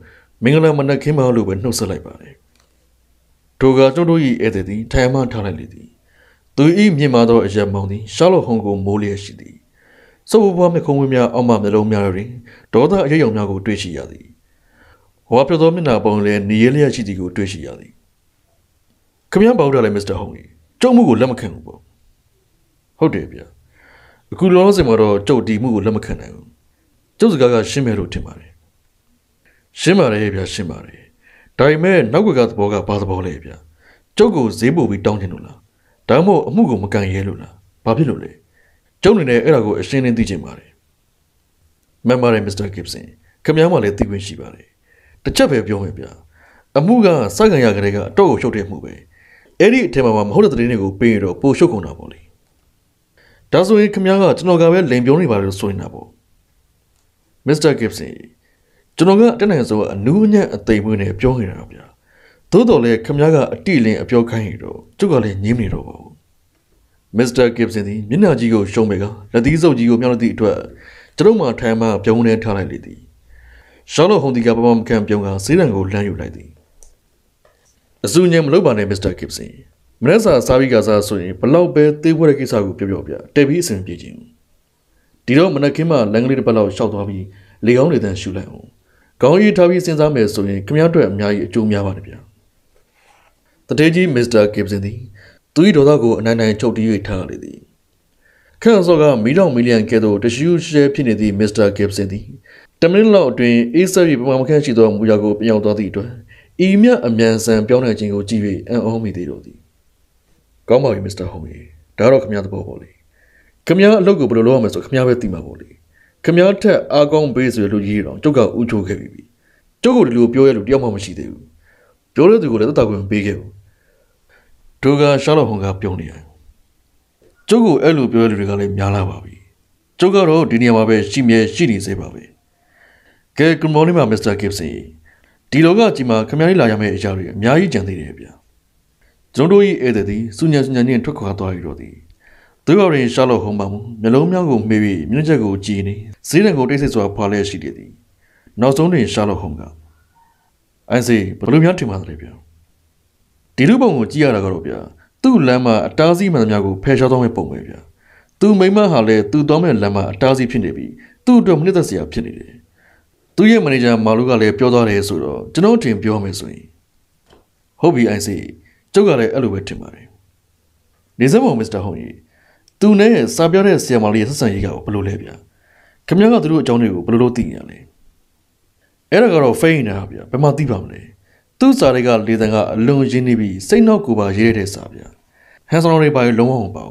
မင်္ဂလာမနက်ခင်းပါလို့ပဲနှုတ်ဆက်လိုက်ပါတယ်ထိုကကျုပ်တို့၏ဧည့်သည်သည်ထိုင်မှထားလိုက်လေသည်သူ၏မြင်မာသောအရက်မောင်သည်ရှာလော့ဟုံးကိုမိုးလျက်ရှိသည်စုပ်ဘွားမြခုံးဝင်းများအောက်မှမျိုးလုံးများတွင်ဒေါသအရေးယုံများကိုတွေ့ရှိရသည်ဟောပြသောမျက်နှာပုံလည်းနေရလျက်ရှိသည်ကိုတွေ့ရှိရသည် ခမည်းပေါက်တယ်လေမစ္စတာဟုံးကြီးကျုပ်မှုကိုလက်မခံဘူးပေါ့ဟုတ်တယ်ဗျအခုလောလောဆယ်မှာတော့ကျုပ်ဒီမှုကိုလက်မခံနိုင်ဘူးကျုပ်စကားကရှင်းမယ်လို့ထင်ပါတယ်ရှင်းပါတယ်ဗျရှင်းပါတယ်ဒါပေမဲ့နောက်ကကသဘောကဘာသဘောလဲဗျကျုပ်ကိုဈေးပို့ပြီးတောင်းချင်လို့လားဒါမှမဟုတ်အမှုကိုမကန်ရဲလို့လားဘာဖြစ်လို့လဲကျုပ်နေနဲ့အဲ့ဒါကိုအရှင်းလင်းသိချင်ပါတယ်မမ်မာရီမစ္စတာဂစ်ဆင်ခမည်းမလည်းသိခွင့်ရှိပါတယ်တစ်ချက်ပဲပြောမယ်ဗျအမှုကစက္ကန့်ရကလေးကအတော့ကိုရှုပ်တဲ့မှုပဲ အဲ့ဒီအထက်မှာမဟုတ်တဲ့သတင်းတွေကိုပေးရတော့ပိုရှုပ်ကုန်တာပေါ့လေဒါဆိုရင်ခင်ဗျားကကျွန်တော်ကပဲလိန်ပြောနေပါလို့ဆိုနေတာပေါ့မစ္စတာဂစ်ဆင်ကျွန်တော်ကအတက်နိုင်ဆုံးအနူးညံ့အသိမွေးနဲ့ပြောနေတာဗျာသို့တော်လည်းခင်ဗျားကအတိလင်းအပြောခိုင်းရတော့ကျုပ်ကလည်းညင်းနေတော့ပါဘူးမစ္စတာဂစ်ဆင်သည်မျက်နှာကြီးကိုရှုံးပေကလက်သီးစုပ်ကြီးကိုမြောက်သည့်အတွက်ကျွန်တော်မှထိုင်မှပြုံးနေထားလိုက်လေသည်ရှောင်းလို့ဟုန်ဒီကပပမကန်ပြုံးကစေးရန်ကိုလှမ်းယူလိုက်သည် အစူညံမလုပ်ပါနဲ့မစ္စတာဂစ်ဆင်မနက်စာစားပြီးကစားဆိုရင်ဘလောက်ပဲသေးဝဲတဲ့ကိစ္စကိုပြောပြောပြတက်ပြီးအဆင်ပြေခြင်းဒီတော့မနက်ခင်းမှလမ်းကလေးတစ်ပတ်လောက်ရှောက်သွားပြီးလေကောင်းလေတန်းရှူလိုက်အောင်ခေါင်းရည်ထားပြီးစဉ်းစားမယ်ဆိုရင်ခမည်းတော်အများကြီးအကျိုးများပါတယ်ဗျာတထေးကြီးမစ္စတာဂစ်ဆင်သည်သူ၏ဒေါသကိုအနိုင်နိုင်ချုပ်တီး၍ထားလေသည်ခန့်စောကမီတော်မီလီယံကဲ့သို့တရှူးရှဲဖြစ်နေသည့်မစ္စတာဂစ်ဆင်သည်တမင်လောက်အတွင်းအေးဆက်၍ပမာမခန့်ရှိသောမူရာကိုပြောင်းသွားသည့်အတွက် ဤမြအမြန်ဆန်ပြောင်းလဲခြင်းကိုကြည့်၍အံ့ဩမိသေးတော်သည်ကောင်းပါပြီမစ္စတာဟုံးကြီးဒါတော့ခမရသဘောပေါ့လေခမရအလုပ်ကိုဘယ်လိုလုပ်ရမလဲဆိုခမရပဲသိမှာပေါ့လေခမရထက်အားကောင်းပေးဆိုလို့ရေးတော့ကျုပ်ကဥချိုးခဲ့ပြီကျုပ်ကဒီလိုပြောရလို့တယောက်မှမရှိသေးဘူးပြောတဲ့သူကိုလည်းတတ်တာခွင့်ပေးခဲ့ဘူးဒိုကရှာလော့ဟုံကပြုံးနေတယ်ကျုပ်ကအဲ့လိုပြောရတဲ့တွေကလည်းများလာပါပြီကျုပ်ကတော့ဒီနေရာမှာပဲရှိမြဲရှိနေစေပါပဲကဲ good morning ပါ Mr. Gibson ဒီလောကကြီးမှာခမည်းလာရမယ့်အရာတွေအများကြီးကြံသေးတယ်ဗျာကျွန်တော်တို့၏ဧည့်သည်သည်စုညံစုညံချင်းထွက်ခွာသွားပြီးတော့သည်သူတော်ရင်ရှာလို့ဟုံပါမှုမျိုးလုံးများကိုမေးပြီးမြင့်ချက်ကိုကြည်နေဈေးတံကိုတိတ်ဆိတ်စွာဖွာလဲရှိနေသည်နောက်ဆုံးတွင်ရှာလို့ဟုံကအိုင်စီဘယ်လိုများထင်ပါသလဲဗျာဒီလူပုံကိုကြည့်ရတာကတော့ဗျာသူ့လမ်းမှာအတားစီးမှန်သမျှကိုဖယ်ရှားသွားမဲ့ပုံပဲဗျာသူမိမဟာလည်းသူ့သွားမဲ့လမ်းမှာအတားစီးဖြစ်နေပြီးသူ့အတွက်မနစ်သက်စရာဖြစ်နေတယ် သူ့ရဲ့မန်နေဂျာမာလူကလည်းပြောသွားတယ်ဆိုတော့ကျွန်တော်တင်ပြောမယ်ဆိုရင်ဟုတ်ပြီအိုင်စီကျုပ်ကလည်းအဲ့လိုပဲထင်ပါတယ်နေစမောင်မစ္စတာဟုံကြီးသူနဲ့စာပြောတဲ့ဆီယမာလေးရဲ့ဆက်ဆံရေးကဘယ်လိုလဲဗျာခင်ဗျားကသူတို့အကြောင်းတွေကိုဘယ်လိုလုပ်သိနေရလဲအဲ့ဒါကတော့ဖိနေတာဗျာဘယ်မှသိပါမလဲသူ့စာတွေကလေတံကအလွန်ရင်းနေပြီးစိတ်နှောက်ကိုပါရေးရတဲ့စာဗျာဟန်ဆောင်တွေပါလုံးဝမပေါ့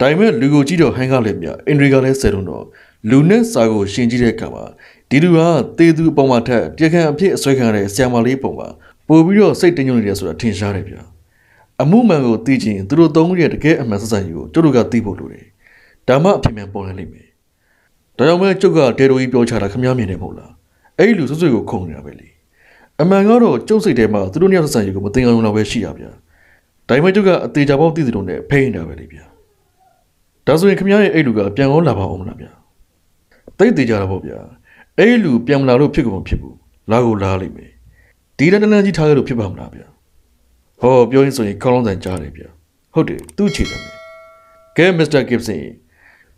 ဒါပေမဲ့လူကိုကြည့်တော့ဟန်ကလည်းမြအင်ဒရီကလည်းဆယ်တုံးတော့လူနဲ့စာကိုရှင်ကြည့်တဲ့အခါမှာ ဒီလူကတေသူအပေါ်မှာထက်တရားခံအဖြစ်အစွဲခံရတဲ့ဆီယမာလေးပုံပါပို့ပြီးတော့စိတ်တင်းညွန့်နေတယ်ဆိုတာထင်ရှားတယ်ဗျာအမှုမှန်ကိုသိချင်သူတို့သုံးရဲ့တကယ်အမှန်ဆက်ဆံရေးကိုကျတို့ကသိဖို့လိုတယ်ဒဒါမှအဖြစ်မှန်ပေါ်လာလိမ့်မယ်ဒါကြောင့်မဲကျုပ်ကတေတိုကြီးပြောချတာခမည်းမြင်နေမဟုတ်လားအဲ့ဒီလူဆွဆွကိုခုံနေတာပဲလေအမှန်ကတော့ကျုပ်စိတ်ထဲမှာသူတို့နှစ်ယောက်ဆက်ဆံရေးကိုမသိအောင်လောက်ပဲရှိရဗျာဒါပေမဲ့ကျုပ်ကအသေးချာပေါက်သိသလိုနဲ့ဖိနေတာပဲလေဗျာဒါဆိုရင်ခမည်းရဲ့အဲ့လူကပြန်ကောလာပါအောင်မလားဗျာတိတ်သေးကြတာပေါ့ဗျာ အဲ့လူပြန်မလာလို့ဖြစ်ကုန်မဖြစ်ဘူးလာကိုလာလိမ့်မယ်ဒီလက်တန်းကြီးထားရလို့ဖြစ်ပါမလားဗျာဟောပြောရင်ဆိုရင်ကောင်းလုံးဆိုင်ကြားတယ်ဗျာဟုတ်တယ်သူ့ခြေတယ်မယ်ကဲမစ္စတာဂစ်ဆန်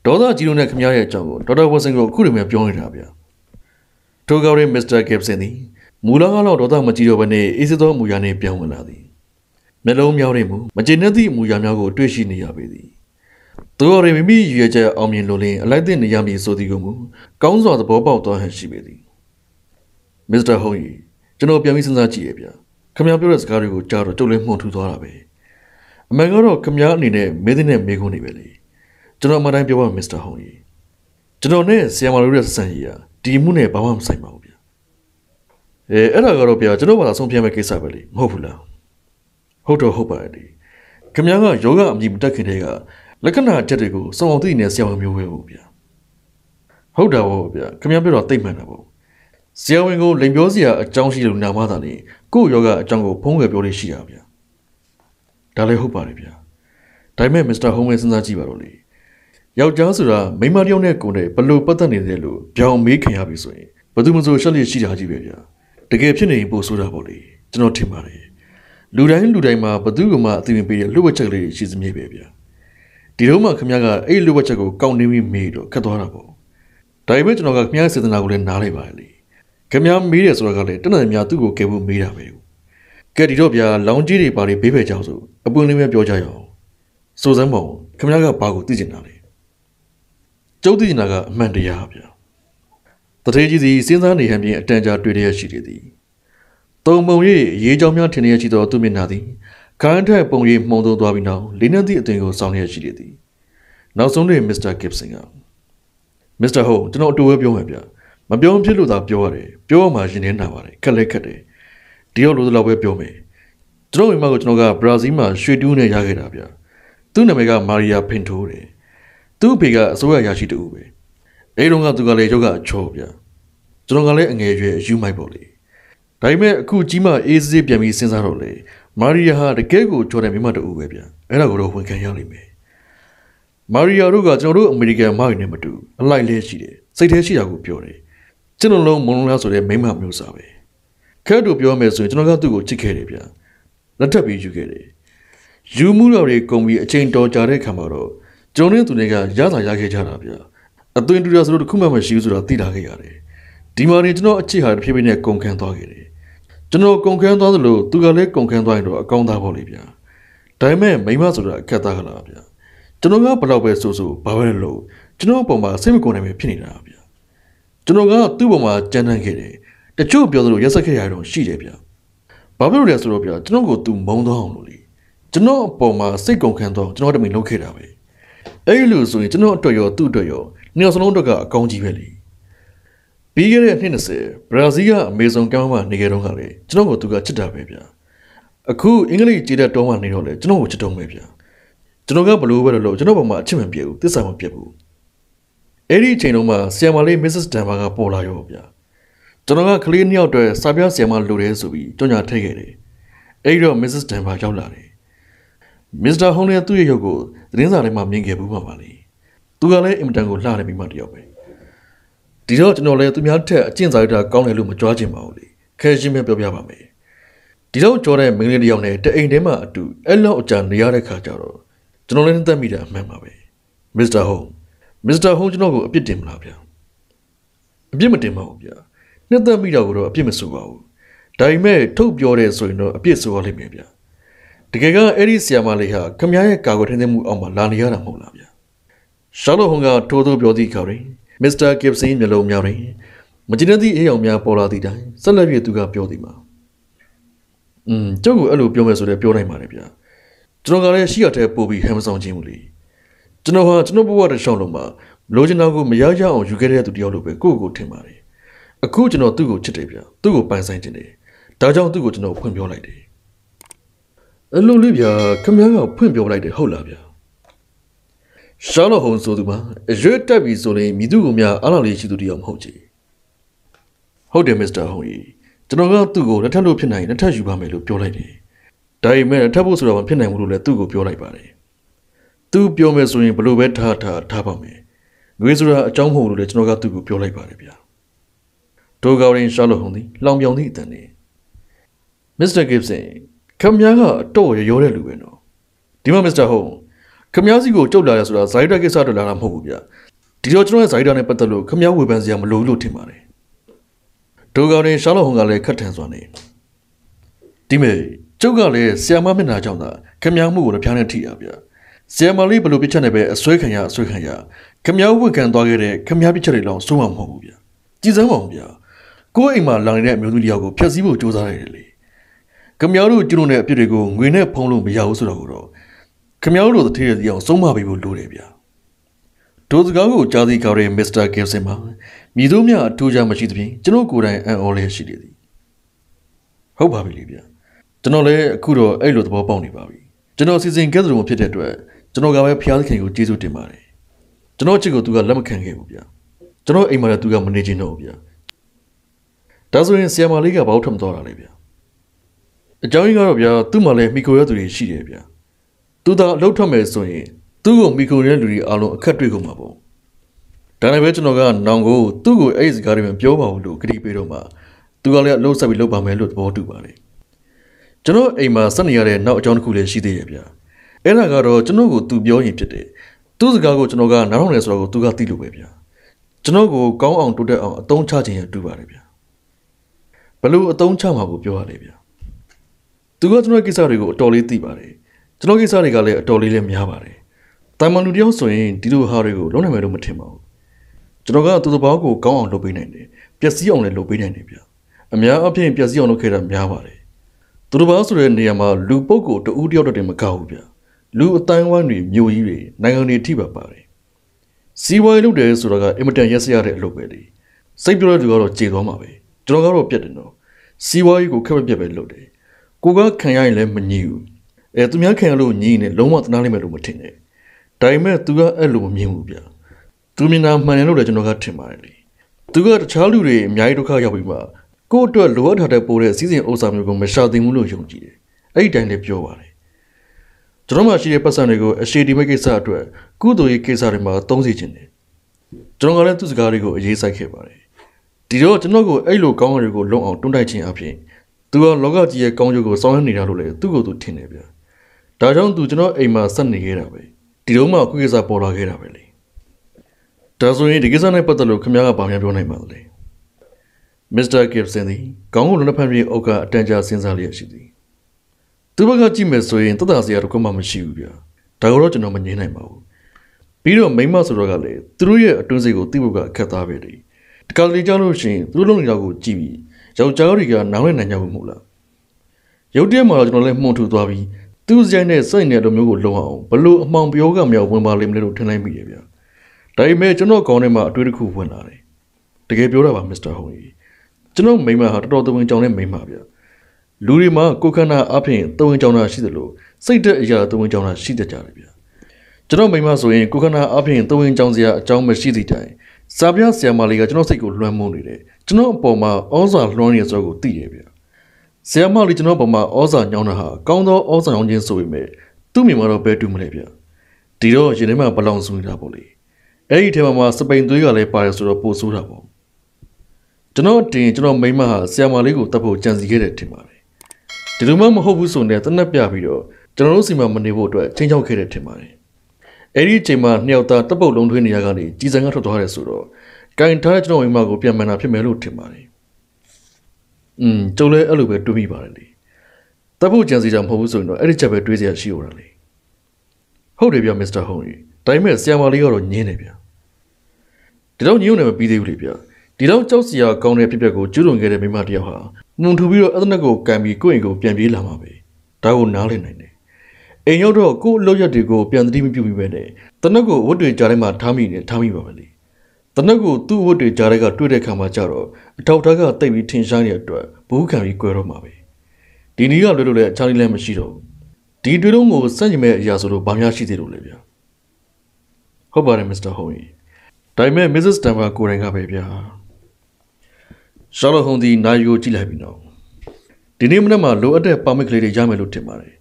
ဒေါသကြီးလုံးနဲ့ခမည်းရဲ့အကြောင်းကိုဒေါက်တာဝတ်ဆန်ကိုအခုတည်းမှပြောနေတာဗျာထိုကောင်းတဲ့မစ္စတာဂစ်ဆန်သည်မူလကတော့ဒေါသမကြီးတော့ဘဲနဲ့အေးစသောမူရနဲ့ပြောင်းဝင်လာသည်မျက်လုံးမြောင်းနေမှုမကျေနပ်သည့်မူရများကိုတွေ့ရှိနေရပေသည် သူတော်ရင်မိမိရွေချက်အောင်မြင်လိုလင်အလိုက်တဲ့နေရမည်ဆိုသည်ကိုမူကောင်းစွာသဘောပေါက်သွားဟန်ရှိပေသည်မစ္စတာဟုံးကြီးကျွန်တော်ပြန်ပြီးစဉ်းစားကြည့်ရဗျာခမည်းပြောတဲ့စကားတွေကိုကြားတော့ကြုတ်လဲမှုန်ထူသွားတာပဲအမှန်ကတော့ခမည်းအနေနဲ့မင်းတဲ့နဲ့မေခွန်းနေပဲလေကျွန်တော်အမှန်တိုင်းပြောပါမစ္စတာဟုံးကြီးကျွန်တော်နဲ့ဆီယမ်မာလိုရဲ့ဆက်ဆံရေးကဒီမှုနဲ့ဘာမှမဆိုင်ပါဘူးဗျာအဲအဲ့ဒါကတော့ဗျာကျွန်တော်ဘာသာဆုံးဖြတ်မဲ့ကိစ္စပဲလေမဟုတ်ဘူးလားဟုတ်တော့ဟုတ်ပါတယ်ဒီခမည်းကယောဂအမြင်မတက်ခင်တည်းက လက္ခဏာချက်တွေကိုစုံအောင်သိနေတဲ့ဆရာဝန်မျိုးပဲဟုတ်ဗျာဟုတ်တာပေါ့ဗျာခမည်းပြောတော့သိမှန်တာပေါ့ဆရာဝန်ကိုလိန်ပြောစရာအကြောင်းရှိလို့နာမသာနေကို့ယောဂအကြောင်းကိုဖုံးကွယ်ပြောလို့ရှိတာဗျာဒါလည်းဟုတ်ပါတယ်ဗျာဒါပေမဲ့မစ္စတာဟုံးဝဲစဉ်းစားကြည့်ပါတော့လေယောက်ျားဆိုတာမိန်းမတစ်ယောက်နဲ့ကိုယ်နဲ့ဘလို့ပတ်သက်နေတယ်လို့ပြောင်းမေးခင်ရပြီဆိုရင်ဘယ်သူမှမဆိုရှက်လိရှိတာကြီးပဲဗျာတကယ်ဖြစ်နေရင်ပို့ဆိုတာပေါ့လေကျွန်တော်ထင်ပါတယ်လူတိုင်းလူတိုင်းမှာဘသူကမှအသိဉာဏ်ပေးတဲ့လူ့ဝက်ချက်ကလေးရှိစမြဲပဲဗျာ ဒီတော့မှခင်ဗျားကအဲ့လူ့ဝက်ချက်ကိုကောင်းနေပြီးမေးတော့ခတ်သွားတာပေါ့ဒါပေမဲ့ကျွန်တော်ကခင်ဗျားစေတနာကိုလည်းနားလိုက်ပါလေခင်ဗျားမေးတယ်ဆိုတာကလည်းတနင်္လာများသူ့ကိုကဲဖို့မေးတာပဲကဲဒီတော့ဗျာလောင်ကြီးတွေပါလေဘေးဖယ်ကြောက်ဆိုအပွင့်လေးပဲပြောကြရအောင်စိုးစမ်းပါဦးခင်ဗျားကဘာကိုသိကျင်တာလဲကျုပ်သိကျင်တာကအမှန်တရားဗျာတထေးကြီးစီစဉ်းစားနေဟန်ပြင်အတန်ကြာတွေ့ရရှိနေသည်တုံမုံ၍ရေးကြောင်းများထင်ရရှိသောသူမျက်နှာသည် ခိုင်းထက်ပုံရိပ်မှုံသုံးသွားပြီးနောက်လေးနှက်သည့်အသွင်ကိုစောင့်ရရှိနေသည်နောက်ဆုံးတွင်မစ္စတာဂစ်ဆင်ကမစ္စတာဟုတ်ကျွန်တော်အတူပဲပြောမှာဗျမပြောဖြစ်လို့သာပြောရတယ်ပြောမှရင်ထဲနာပါတယ်ခက်လက်ခက်တယ်ဒီတော့လိုသလောက်ပဲပြောမယ်ကျွန်တော်မိမကိုကျွန်တော်ကဘရာဇီးမှာရွှေတူးနဲ့ရခဲ့တာဗျသူ့နာမည်ကမာရီယာဖင်ထိုးတယ်သူ့အဖေကအစိုးရရရှိတူပဲအဲတုန်းကသူကလည်းယောဂအချောဗျကျွန်တော်ကလည်းအငယ်ရွယ်ယူမိုက်ပေါ့လေဒါပေမဲ့အခုကြီးမှအေးစေးပြန်ပြီးစဉ်းစားတော့လေ မာရီယာဟာတကယ်ကိုကြော်တယ်မိမတူပဲဗျအဲ့ဒါကိုတော့ဝန်ခံရလိမ့်မယ်မာရီယာတို့ကကျွန်တော်တို့အမေရိကန်မောက်ရင်းနဲ့မတူအလိုက်လဲရှိတယ်စိတ်ထဲရှိတာကိုပြောတယ်ကျွန်တော်လုံးမုံလုံးလားဆိုတဲ့မိမမျိုးစားပဲခဲတို့ပြောမယ်ဆိုရင်ကျွန်တော်ကသူ့ကိုချစ်ခဲ့တယ်ဗျလက်ထပ်ပြီးယူခဲ့တယ်ယူမှုတော်တွေကုန်ပြီးအချိန်တော်ကြာတဲ့ခါမှာတော့ကျွန်တော်နဲ့သူတွေကရသာရခဲ့ကြတာဗျအသွင်တူတာဆိုတော့တခုမှမရှိဘူးဆိုတာသိလာခဲ့ရတယ်ဒီမှာနေကျွန်တော်အချစ်ဟာတစ်ဖြည်းဖြည်းနဲ့ကုန်ခန်းသွားခဲ့တယ် ကျွန်တော်ကုန်ခန်းသွားသလိုသူကလည်းကုန်ခန်းသွားရင်တော့အကောင်းသားပေါ့လေဗျာဒါပေမဲ့မိမဆိုတာအခက်သားကလားဗျာကျွန်တော်ကဘလောက်ပဲဆိုဆိုဘာပဲလို့ကျွန်တော်အပေါ်မှာစိတ်မကုန်နိုင်ပဲဖြစ်နေတာဗျာကျွန်တော်ကသူ့ပေါ်မှာကြမ်းတမ်းခဲ့တယ်တချို့ပြောသလိုရက်ဆက်ခဲ့ရတော့ရှိတယ်ဗျာဘာဖြစ်လို့လဲဆိုတော့ဗျာကျွန်တော်ကိုသူမုံသွားအောင်လို့လေကျွန်တော်အပေါ်မှာစိတ်ကုန်ခန်းသွားကျွန်တော်တမင်လုပ်ခဲ့တာပဲအဲ့လိုဆိုရင်ကျွန်တော်အတွက်ရောသူ့အတွက်ရောနှစ်ယောက်စလုံးအတွက်ကအကောင်းကြီးပဲလေ ပြီးခဲ့တဲ့နှစ်20ဘရာဇီးကအမေဇုန်ကမ်းမှာနေခဲ့တော့ကလေကျွန်တော်ကိုသူကချစ်တာပဲဗျာအခုအင်္ဂလိပ်ကြေးတဲ့တောင်းမှနေတော့လေကျွန်တော်ကိုချစ်တော့မယ်ဗျာကျွန်တော်ကဘလို့ပဲလို့ကျွန်တော်ဘာမှအချစ်မပြေဘူးသစ္စာမပြတ်ဘူးအဲ့ဒီအချိန်တုန်းမှာဆီယမ်မာလေးမစ္စစ်ဒန်ဘာကပေါ်လာရောဗျာကျွန်တော်ကကလေးနှစ်ယောက်အတွက်စာပြဆီယမ်မာလိုတယ်ဆိုပြီးကြောင်ညာထည့်ခဲ့တယ်အဲ့ဒီတော့မစ္စစ်ဒန်ဘာရောက်လာတယ်မစ္စတာဟုံးလည်းသူ့ရဲ့ရုပ်ကိုသတင်းစာထဲမှာမြင်ခဲ့ဘူးမှာပါလေသူကလည်းအင်မတန်ကိုလှတယ်မိမတယောက်ပဲ ဒီတော့ကျွန်တော်လည်းသူများထက်အကျင့်စာရိတ္တကောင်းတယ်လို့မကြွားချင်ပါဘူးလေခဲရှင်းပဲပြောပြပါမယ်ဒီတော့ကြောတဲ့မင်းလေးတယောက်နဲ့တအိမ်ထဲမှာအတူအဲ့လောက်အကြနေရတဲ့ခါကျတော့ကျွန်တော်လည်းနှသက်မိတာအမှန်ပါပဲမစ္စတာဟုံးမစ္စတာဟုံးကျွန်တော်ကိုအပြစ်တင်မလားဗျာအပြစ်မတင်ပါဘူးဗျာနှသက်မိတာကိုတော့အပြစ်မဆိုပါဘူးဒါပေမဲ့ထုတ်ပြောတဲ့ဆိုရင်တော့အပြစ်ဆိုရလိမ့်မယ်ဗျာတကယ်ကအဲ့ဒီဆီယာမလေးဟာခမည်းရဲ့ကာကွယ်ထိန်းသိမ်းမှုအောက်မှာလာနေရတာမဟုတ်လားဗျာရှာလိုဟုံကထိုးထိုးပြောသည့်အခါတွင် မစ္စတာကစ်ဆင်မျက်လုံးများတွင်မကျင်သည့်အေးအောင်များပေါ်လာသည့်တိုင်ဆက်လက်၍သူကပြောသည်မှာอืมကျုပ်ကအဲ့လိုပြောမယ်ဆိုတော့ပြောနိုင်ပါတယ်ဗျာကျွန်တော်ကလည်းရှိရတဲ့ပို့ပြီးဟမ်မဆောင်ခြင်းမူလေကျွန်တော်ဟာကျွန်တော်ဘဝတစ်လျှောက်လုံးမှာလိုချင်တာကိုမရရအောင်ယူခဲ့တဲ့သူတယောက်လိုပဲကိုယ့်ကိုယ်ထင်ပါတယ်အခုကျွန်တော်သူ့ကိုချစ်တယ်ဗျာသူ့ကိုပိုင်ဆိုင်ခြင်းတယ်ဒါကြောင့်သူ့ကိုကျွန်တော်ဖွင့်ပြောလိုက်တယ်အဲ့လိုလေးဗျာခမည်းကဖွင့်ပြောလိုက်တယ်ဟုတ်လားဗျာ ရှာလော့ဟုံဆိုသူမှာအရွတ်တက်ပြီဆိုရင်မိသူကများအားလောက်လေးရှိသူတယောက်မဟုတ်ချေဟုတ်တယ်မစ္စတာဟုံကြီးကျွန်တော်ကသူ့ကိုလက်ထပ်လို့ဖြစ်နိုင်ရင်လက်ထပ်ယူပါမယ်လို့ပြောလိုက်တယ်ဒါပေမဲ့လက်ထပ်ဖို့ဆိုတော့မဖြစ်နိုင်ဘူးလို့လည်းသူ့ကိုပြောလိုက်ပါတယ်သူပြောမယ်ဆိုရင်ဘလို့ပဲထားထားထားပါမယ်ငွေဆိုတာအကြောင်းမဟုတ်လို့လည်းကျွန်တော်ကသူ့ကိုပြောလိုက်ပါတယ်ဗျာဒိုဂါရင်ရှာလော့ဟုံသည်လောင်ပြောင်သည့်အတန်နဲ့မစ္စတာဂစ်ဆန်ခမများကအတော့ရရောတဲ့လူပဲနော်ဒီမှာမစ္စတာဟုံ ခမများစီကိုကြုတ်လာရဆိုတာဇိုင်ဒါကိစ္စတော့လာတာမဟုတ်ဘူးဗျဒီတော့ကျွန်တော်ရဲ့ဇိုင်ဒါနဲ့ပတ်သက်လို့ခမများဝေဖန်စရာမလိုဘူးလို့ထင်ပါတယ်ဒိုကောင်ရင်ရှာလော့ဟုံကလည်းခက်ထန်စွာနေဒီမေကျုပ်ကလည်းဆီယမမျက်နှာကြောင့်သာခမများမှုကိုလည်းဖျားနေထိရဗျဆီယမလေးဘလို့ပြစ်ချက်နေပဲအစွဲခံရအစွဲခံရခမများဝတ်ခံသွားခဲ့တဲ့ခမများပြစ်ချက်တွေလောက်စိုးမှာမဟုတ်ဘူးဗျကြည်စမ်းပါဦးဗျကိုယ့်အိမ်မှာလောင်နေတဲ့အမျိုးသမီးတယောက်ကိုဖျက်ဆီးဖို့ကြိုးစားရတယ်လေခမများတို့ကျုံတဲ့အပြစ်တွေကိုငွေနဲ့ဖုံးလို့မရဘူးဆိုတော့တော့ ခမည်းတော်တို့တထေးရစီအောင်ဆုံးမပေးဖို့လိုတယ်ဗျာဒိုစကားကိုကြားသိကြတဲ့မစ္စတာကင်ဆင်မှာမြည်သူများအထူးခြားမရှိသဖြင့်ကျွန်တော်ကိုယ်တိုင်အံ့ဩလျက်ရှိနေသည်ဟုတ်ပါပြီလေဗျာကျွန်တော်လည်းအခုတော့အဲ့လိုသဘောပေါက်နေပါပြီကျွန်တော်စီစဉ်ခဲ့သလိုမဖြစ်တဲ့အတွက်ကျွန်တော်ကပဲဖျားသခင်ကိုကျေးဇူးတင်ပါတယ်ကျွန်တော်ချစ်ကိုသူကလက်မခံခဲ့ဘူးဗျာကျွန်တော်အိမ်မှာလည်းသူကမနေချင်တော့ဘူးဗျာဒါဆိုရင်ဆီယမာလေးကဘာလို့ထမတော်တာလဲဗျာအကြောင်းရင်းကတော့ဗျာသူ့မှာလည်းမိကိုရသူတွေရှိတယ်ဗျာ သူသာလှုပ်ထွက်မယ်ဆိုရင်သူ့ကိုမိခိုတဲ့လူတွေအားလုံးအခက်တွေ့ကုန်မှာပေါ့ဒါနဲ့ပဲကျွန်တော်ကနောင်ကိုသူ့ကိုအဲ့ဒီစကားတွေမပြောပါဘူးလို့ကြတိပေးတော့မှသူကလည်းအလုပ်ဆက်ပြီးလုပ်ပါမယ်လို့သဘောတူပါတယ်ကျွန်တော်အိမ်မှာဆက်နေရတဲ့နောက်အကြောင်းတစ်ခုလည်းရှိသေးရဲ့ဗျာအဲ့ဒါကတော့ကျွန်တော်ကိုသူပြောရင်ဖြစ်တယ်သူ့စကားကိုကျွန်တော်ကနားထောင်နေဆိုတော့သူကသိလို့ပဲဗျာကျွန်တော်ကိုကောင်းအောင်တိုးတက်အောင်အသုံးချခြင်းရတူပါတယ်ဗျာဘလို့အသုံးချမှာကိုပြောရတယ်ဗျာသူကကျွန်တော်ကိစ္စတွေကိုအတော်လေးသိပါတယ် ကျွန်တော်ကိစ္စတွေကလည်းအတော်လေးလည်းများပါတယ်။တိုင်မန်လူတယောက်ဆိုရင်ဒီလိုဟာတွေကိုလုံးနိုင်မယ်လို့မထင်ပါဘူး။ကျွန်တော်ကသူ့တဘောကိုကောင်းအောင်လုပ်ပေးနိုင်တယ်။ပျက်စီးအောင်လည်းလုပ်ပေးနိုင်တယ်ဗျ။အများအပြားပျက်စီးအောင်လုပ်ခဲ့တာများပါတယ်။သူ့တဘောဆိုတဲ့နေရာမှာလူပုတ်ကိုတဦးတယောက်တည်းမကောက်ဘူးဗျ။လူအတိုင်းဝိုင်းတွေမြို့ကြီးတွေနိုင်ငံတွေထိပါပါတယ်။စီးပွားရေးလုပ်တယ်ဆိုတာကအင်မတန်ရက်စရတဲ့အလုပ်ပဲလေ။စိတ်ပြောတဲ့သူကတော့ကြေသွားမှာပဲ။ကျွန်တော်ကတော့ပြတ်တယ်နော်။စီးပွားရေးကိုခက်မပြတ်ပဲလုပ်တယ်။ကိုကခံရရင်လည်းမငြီးဘူး အဲသူများခံရလို့ညီနေလုံးဝသနာလိမ့်မယ်လို့မထင်နဲ့ဒါပေမဲ့သူကအဲ့လိုမမြင်ဘူးဗျသူမြင်တာမှန်တယ်လို့လည်းကျွန်တော်ကထင်ပါတယ်လေသူကတခြားလူတွေအများကြီးဒုက္ခရောက်ပြီးမှကို့အတွက်လိုအပ်ထားတဲ့ပိုးတဲ့စီစဉ်ဥစ္စာမျိုးကိုမရှာသိဘူးလို့ယုံကြည်တယ်အဲ့ဒီတိုင်းလည်းပြောပါတယ်ကျွန်တော်မှရှိတဲ့ပတ်စံတွေကိုအရှိဒီမဲ့ကိစ္စအတွက်ကုသိုလ်ရေးကိစ္စတွေမှာသုံးစီခြင်းတယ်ကျွန်တော်ကလည်းသူ့စကားတွေကိုအရေးစိုက်ခဲ့ပါတယ်ဒီတော့ကျွန်တော်ကိုအဲ့လိုကောင်းတွေကိုလုံအောင်တွန်းတိုက်ခြင်းအပြင်သူကလောကကြီးရဲ့ကောင်းကျိုးကိုစောင့်ရနေတာလို့လည်းသူ့ကိုယ်သူထင်တယ်ဗျာ ဒါကြောင့်သူကျွန်တော်အိမ်မှာဆက်နေခဲ့တာပဲဒီတော့မှအခုကိစ္စပေါ်လာခဲ့တာပဲလေဒါဆိုရင်ဒီကိစ္စနဲ့ပတ်သက်လို့ခင်ဗျားကဘာများပြောနိုင်ပါသလဲမစ္စတာကစ်ဆန်သည်ကောင်းကင်လုံးဖက်မြေအုပ်ကအတန်ကြာစဉ်းစားလျက်ရှိသည်သူဘက်ကကြည့်မယ်ဆိုရင်တသက်စရာတော့မှမရှိဘူးဗျာဒါကတော့ကျွန်တော်မငြင်းနိုင်ပါဘူးပြီးတော့မိမဆိုတော့ကလည်းသူတို့ရဲ့အတွင်းစိတ်ကိုသိဖို့ကအခက်သားပဲလေတခါလေကြောက်လို့ရှိရင်သူတို့လုံးနေတာကိုကြည့်ပြီးယောက်ျားတွေကနားလည်နိုင်ကြဘူးမဟုတ်လားရုတ်တရက်မှာတော့ကျွန်တော်လည်းမှုန်ထူသွားပြီး သူ့စရိုက်နဲ့စိတ်နဲ့လိုမျိုးကိုလုံအောင်ဘလို့အမှောင်ပြောကမြောက်ဝင်ပါလိမ့်မလဲလို့ထင်လိုက်မိတယ်ဗျာဒါပေမဲ့ကျွန်တော်ကောင်းထဲမှာအတွေ့အကြုံဝင်လာတယ်တကယ်ပြောတာပါမစ္စတာဟုံကြီးကျွန်တော်မိမဟာတော်တော်သဝင်ကြောင်တဲ့မိမဗျာလူတွေမှာကိုခန္ဓာအဖြစ်သဝင်ကြောင်တာရှိတယ်လို့စိတ်တဲ့အရာသဝင်ကြောင်တာရှိတတ်ကြတယ်ဗျာကျွန်တော်မိမဆိုရင်ကိုခန္ဓာအဖြစ်သဝင်ကြောင်စရာအကြောင်းမရှိသည့်တိုင်စာပြဆရာမလေးကကျွန်တော်စိတ်ကိုလွှမ်းမိုးနေတယ်ကျွန်တော်အပေါ်မှာဩဇာလွှမ်းနေဆိုကိုသိတယ်ဗျာ ဆရာမလေးကျွန်တော်ပုံမှာဩဇာညောင်းတာဟာကောင်းသောဩဇာညောင်းခြင်းဆိုပေမဲ့သူ့မိမတော့ဘယ်တူမလဲဗျဒီတော့ရင်ထဲမှာဘလောင်ဆူနေတာပေါ့လေအဲ့ဒီထဲမှာစပိန်သွေးကလည်းပါတယ်ဆိုတော့ပို့ဆိုးတာပေါ့ကျွန်တော်တင်ကျွန်တော်မိမဟာဆရာမလေးကိုတတ်ဖို့ကြံစီခဲ့တယ်ထင်ပါတယ်ဒီလိုမှမဟုတ်ဘူးဆိုရင်တနက်ပြပြီးတော့ကျွန်တော်တို့စီမှာမနေဖို့အတွက်ချင်းချောက်ခဲ့တယ်ထင်ပါတယ်အဲ့ဒီအချိန်မှာနှစ်ယောက်သားတပ်ပုတ်လုံးထွေးနေရကနေကြီးစံကထွက်သွားတယ်ဆိုတော့ကင်ထားတဲ့ကျွန်တော်မိမကိုပြန်မှန်တာဖြစ်မယ်လို့ထင်ပါတယ် อืมကျုပ်လည်းအဲ့လိုပဲတွေးမိပါတယ်လေတပ်ဖို့ကြံစီတာမဟုတ်ဘူးဆိုရင်တော့အဲ့ဒီချက်ပဲတွေးစရာရှိ ਉ တာလေဟုတ်တယ်ဗျမစ္စတာဟုံးကြီးဒါပေမဲ့ဆီယမာလေးကတော့ညင်းတယ်ဗျဒီတော့ညင်းုံနဲ့မပြီးသေးဘူးလေဗျဒီတော့ကြောက်စရာကောင်းတဲ့ဖြစ်ပျက်ကိုကျူးလွန်ခဲ့တဲ့မိမတယောက်ဟာမှုန်ထူပြီးတော့အသနက်ကိုကန်ပြီးကိုယ့်အိမ်ကိုပြန်ပြေးလာမှာပဲဒါကိုနားလည်နိုင်တယ်အိမ်ရောက်တော့ကို့အလုပ်ရက်တွေကိုပြန်သတိမပြုမိပဲနဲ့တနက်ကိုဝတ်တွေကြားထဲမှာထားမိနေထားမိပါပဲလေ တနက်ကိုသူ့ဝတ်တွေကြားထဲကတွေ့တဲ့ခါမှာကြတော့အထောက်ထားကတိတ်ပြီးထင်ရှားနေတဲ့အတွက်ဘူးခံပြီးကွယ်တော့မှာပဲဒီနည်းကလွတ်လို့လည်းအခြားနည်းလည်းမရှိတော့ဘူးဒီတွေ့လုံးကိုစန့်ကျင်မဲ့အရာဆိုတော့ဘာများရှိသေးလို့လဲဗျာဟုတ်ပါတယ်မစ္စတာဟုံးကြီးဒါပေမဲ့ Mrs. Stamper ကိုယ်တိုင်ကပဲဗျာရှာလော့ဟုံးဒီနိုင်ကိုကြည့်လိုက်ပြီနော်ဒီနေ့မနက်မှာလိုအပ်တဲ့ပါမစ်ကလေးတွေရမယ်လို့ထင်ပါတယ်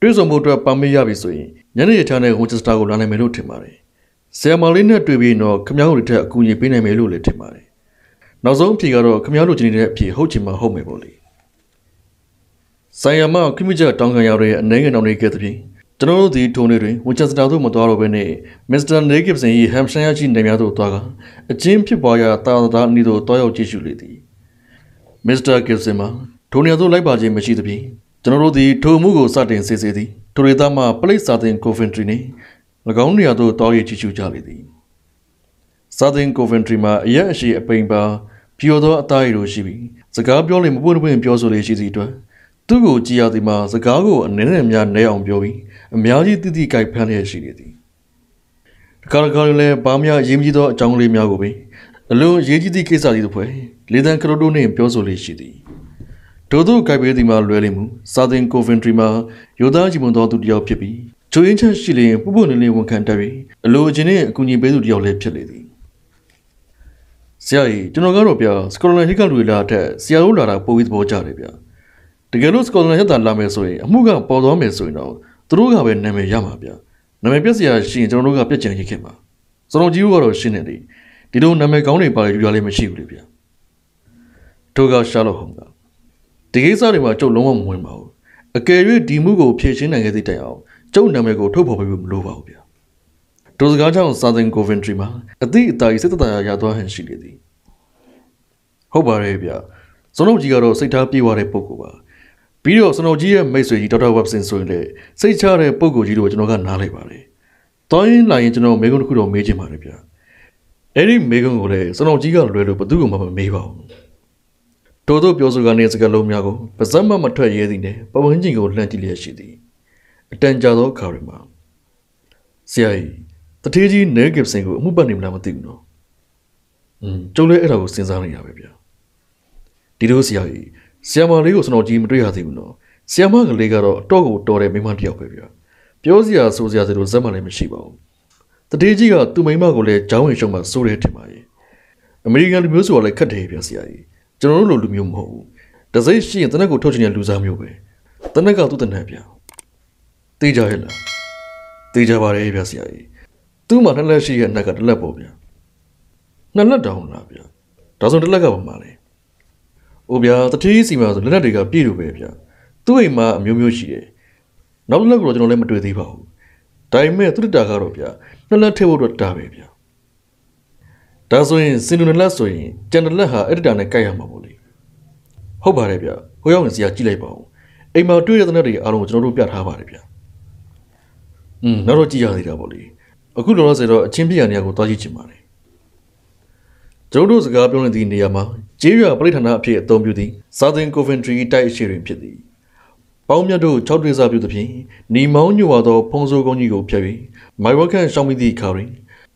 တွေ့ဆုံမှုအတွက်ပါမစ်ရပြီဆိုရင်ညနေရထားတဲ့ Winchester ကိုလာနိုင်မယ်လို့ထင်ပါတယ် ဆရာမလေးနဲ့တွေ့ပြီးတော့ခမ ्या တို့တစ်ထက်အကူအညီပေးနိုင်မယ်လို့လည်းထင်ပါတယ်နောက်ဆုံးအဖြေကတော့ခမ ्या တို့ကျင်းနေတဲ့အဖြေဟုတ်ချင်မှဟုတ်မယ်ပေါ့လေဆိုင်ယမခိမိချတောင်းခံရတဲ့အနေငယ်တောင်တွေကဲ့သို့ဖြင့်ကျွန်တော်တို့ဒီထုံးတွေတွင်ဝချစတာတို့မတော်တော့ဘဲနဲ့မစ္စတာနေဂစ်ဆန်၏ဟမ်ရှန်ယာရှိနေများတို့သွားကအချင်းဖြစ်ပွားရာတာတာအနည်းတို့တွားရောက်ကြည့်ရှုလေသည်မစ္စတာဂစ်ဆန်မှာထိုနေရာသို့လိုက်ပါခြင်းမရှိသဖြင့်ကျွန်တော်တို့သည်ထိုမှုကိုစတင်စစ်ဆေးသည်ထိုဒေသမှပလိတ်စာတင်ကိုဗင်ထရီနှင့်၎ င်းနေရာသို့တွားရကြည့်ရှုကြလေသည်စာတင်ကိုဗင်ထရီမှာအရက်အရှိအပိန်ပါပြိုသောအသားရည်တို့ရှိပြီးစကားပြောလေမပွင့်ပွင့်ပြောဆိုလေရှိသည့်အတွက်သူ့ကိုကြည်ရသည်မှာစကားကိုအနည်းနဲ့များနဲအောင်ပြောပြီးအများကြီးတိတိကြိုက်ဖမ်းလျက်ရှိနေသည်တခါတခါလည်းဘာမှအရေးမကြီးသောအကြောင်းလေးများကိုပင်အလွန်အရေးကြီးသည့်ကိစ္စတွေဖွဲ့လေသံကရိုတိုနှင့်ပြောဆိုလေရှိသည်ထို့သောကြိုက်ပေးသည်မှာလွယ်လိမ့်မူစာသင်ကိုဗင်ထရီမှာယောသားကြီးမွန်သောသူတစ်ယောက်ဖြစ်ပြီး ချိုရင်းချက်ရှိလျင်ပူပူနေနေဝန်ခံတတ်ပြီးအလိုအချင်းနဲ့အကူအညီပေးသူတစ်ယောက်လည်းဖြစ်လေသည်ဆရာကြီးကျွန်တော်ကတော့ဗျာစကောလန်ဟိကလူလာတဲ့ဆရာတို့လာတာပိုပြီးသဘောကျတယ်ဗျာတကယ်လို့စကောလန်ရက်တာလာမယ်ဆိုရင်အမှုကပေါ်သွားမယ်ဆိုရင်တော့သူတို့ကပဲနာမည်ရမှာဗျနာမည်ပြက်စရာရှိရင်ကျွန်တော်တို့ကပြက်ကြံရခဲ့မှာစတော်ကြီးကတော့ရှင်းနေတယ်ဒီလိုနာမည်ကောင်းတွေပါလေယူရလေးမရှိဘူးလေဗျတို့ကရှာလော့ဟုံကဒီကိစ္စတွေမှာကျုပ်လုံးဝမဝင်ပါဘူးအကယ်၍ဒီမှုကိုဖြည့်ရှင်းနိုင်ခဲ့သည့်တိုင်အောင် ကျုပ်နာမည်ကိုထုတ်ဖော်ပေးဖို့မလိုပါဘူးဗျတို့စကားကြောင့်စာသင်ကိုဗင်ထရီမှာအသည့်အတားကြီးစစ်တတာရသွားဟန်ရှိနေသည်ဟုတ်ပါရဲ့ဗျဇုံလုံးကြီးကတော့စိတ်ထားပြေဝတဲ့ပုဂ္ဂိုလ်ပါပြီးတော့စနိုကြီးရဲ့မိတ်ဆွေကြီးဒေါက်တာဝက်ဆင်ဆိုရင်လည်းစိတ်ချတဲ့ပုံကိုကြီးတို့ကျွန်တော်ကနားလိုက်ပါတယ်။တောင်းရင်လာရင်ကျွန်တော်မေကွန်းတစ်ခုတော့မေးချင်ပါတယ်ဗျာ။အဲ့ဒီမေကွန်းကိုလည်းစနိုကြီးကလွယ်လို့ဘသူ့ကိုမှမမေးပါဘူး။တိုးတိုးပြောဆိုကနေစကားလုံးများကိုပါဇက်မမထွက်ရဲသည်နဲ့ပဝန်းကျင်ကိုလှမ်းကြည့်လျက်ရှိသည်။ အတန်ကြာသောအခါတွေမှာဆရာကြီးတထေးကြီးနဲဂစ်ဆင်ကိုအမှုပတ်နေမလားမသိဘူးနော်။อืมကျုံလည်းအဲ့ဒါကိုစဉ်းစားနေရပဲဗျာ။ဒီလိုဆရာကြီးဆီယမလေးကိုကျွန်တော်ကြည့်မတွေ့ရသေးဘူးနော်ဆီယမကလေးကတော့အတော့ကိုတော်တဲ့မိမတစ်ယောက်ပဲဗျာပြောစရာဆိုစရာစလို့ဇက်မှလည်းမရှိပါဘူးတတိကြီးကသူ့မိမကိုလည်းကြောင်းဝင်ရှုံမှစိုးတယ်ထင်ပါရဲ့အမေရိကန်လူမျိုးဆိုတာလည်းခက်တယ်ဗျာဆရာကြီးကျွန်တော်တို့လိုလူမျိုးမဟုတ်ဘူးတစိမ့်ရှိရင်တနက်ကိုထုတ်ချင်တဲ့လူစားမျိုးပဲတနက်ကသူ့တနက်ဗျာ တေးကြရဲ့လားတေးကြပါတယ်ဗျာဆရာကြီးသူ့မှာနှစ်လက်ရှိရဲ့အနက်ကတစ်လက်ပေါ့ဗျာနှစ်လက်တောင်လားဗျာဒါဆိုတစ်လက်ကပါမှာလေ။အိုဗျာတတိစီမှာဆိုလက်နက်တွေကပြည့်လို့ပဲဗျာ။သူ့အိမ်မှာအမျိုးမျိုးရှိတယ်။နောက်လက်ကတော့ကျွန်တော်လည်းမတွေ့သေးပါဘူး။ဒါပေမဲ့သူတတာကတော့ဗျာနှစ်လက်ထည့်ဖို့တော့တာပဲဗျာ။ဒါဆိုရင်စင်လူနှစ်လက်ဆိုရင်ကျန်တဲ့လက်ဟာအဲ့ဒီတာနဲ့ကိုက်ရမှာပေါ့လေ။ဟုတ်ပါတယ်ဗျာ။ဟိုရောက်နေစရာကြည့်လိုက်ပါဦး။အိမ်မှာတွေ့တဲ့တဲ့တွေအားလုံးကိုကျွန်တော်တို့ပြထားပါတယ်ဗျာ။ อืมနောက်တော့ကြည့်ရသေးတာပေါ့လေ။အခုလောလောဆယ်တော့အချင်းပြရနေရာကိုသွားကြည့်ချင်ပါတယ်။ကျွန်တော်တို့စကားပြောနေသည့်နေရာမှာကျေးရွာပရိဌာနအဖြစ်အသုံးပြုသည့် Southern Coventry တိုက်အရှိတွင်ဖြစ်သည်။ပေါင်းမြတ်တို့6တွေ့စားပြုသဖြင့်နီမောင်းညွာသောဖုံးစိုးကုန်းကြီးကိုဖျက်ပြီးမိုင်ဝက်ခန့်ရှောင်းမိသည့်အခါတွင်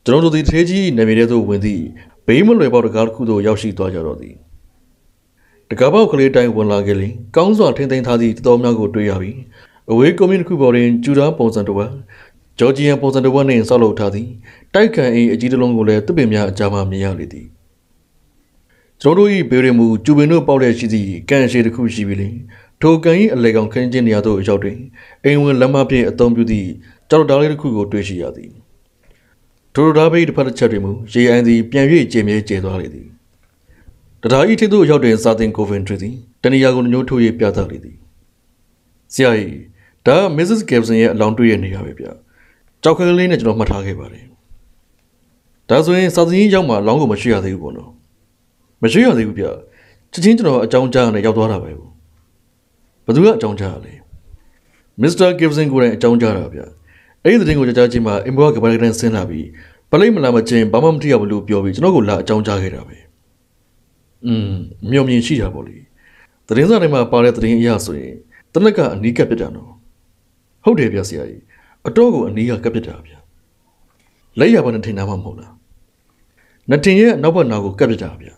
ကျွန်တော်တို့သည်သေးကြီးနာမည်ထဲသို့ဝင်သည့်ဘေးမလွယ်ပေါက်တကားတစ်ခုသို့ရောက်ရှိသွားကြတော့သည်။တကားပေါက်ကလေးတိုင်းဝင်လာခဲ့လျင်ကောင်းစွာထိမ့်သိမ်းထားသည့်တတော်များကိုတွေ့ရပြီးအဝေးကွန်မြူနတီပေါ်တွင်ကျူတာပုံစံတစ်ဝက် ဂျော်ဂျီယန်ပုံစံတစ်ဝက်နှင့်ဆောက်လုပ်ထားသည့်တိုက်ခံအိမ်အကြီးတစ်လုံးကိုလည်းသူ့ပင်များအကြမ်းမှမြင်ရလေသည်။ကျွန်တော်တို့၏ဘေးရမှုကျူပင်တို့ပေါက်တဲ့ရှိသည့်ကန်ရှည်တစ်ခုရှိပြီလေထိုကန်၏အလေကောင်ခင်းချင်းနေရာသို့ရောက်တွင်အိမ်ဝင်လက်မဖြင့်အသုံးပြုသည့်ကြောက်တားလေးတစ်ခုကိုတွေ့ရှိရသည်ထိုဒါဘေးတစ်ဖက်တစ်ချက်တွင်မူရေအိုင်သည်ပြန်၍ကျင်မြဲကျဲသွားလေသည်တဒါဤထိသို့ရောက်တွင်စာတင်ကိုဗင်ထရီသည်တနေရာကိုညှိုးထိုး၍ပြသလေသည်ဆရာကြီးဒါ Mrs. Gibson ရဲ့အလောင်းတွေ့ရနေရပဲဗျ ကြောက်ကလေးနဲ့ကျွန်တော်မှတ်ထားခဲ့ပါတယ်ဒါဆိုရင်စာသင်ကြီးရောက်မှအလောင်းကိုမရှိရသေးဘူးပေါ့နော်မရှိရသေးဘူးဗျချက်ချင်းကျွန်တော်အကြောင်းကြားနဲ့ရောက်သွားတာပဲဘယ်သူကအကြောင်းကြားရလဲမစ္စတာဂစ်ဆန်ကိုယ်တိုင်အကြောင်းကြားတာဗျအဲ့ဒီတဲ့ကိုကြားကြားချင်းမှာအင်ဘွားကဘာကတန်းဆင်းလာပြီးပလိမ့်မလာမချင်းဘာမှမထရဘူးလို့ပြောပြီးကျွန်တော်ကိုလာအကြောင်းကြားခဲ့တာပဲอืมမြုံမြင်ရှိတာပေါ့လေသတင်းစာတွေမှာပါတဲ့သတင်းအရဆိုရင်တနက်ကအနီးကပ်ပြစ်တာနော်ဟုတ်တယ်ဗျဆရာကြီး အတော့ကိုအနီးကကပ်ပြစ်တာဗျလက်ရပါနဲ့ထင်တာမှမဟုတ်လားနတင်ရဲ့နောက်ဘက်နာကိုကပ်ပြစ်တာဗျ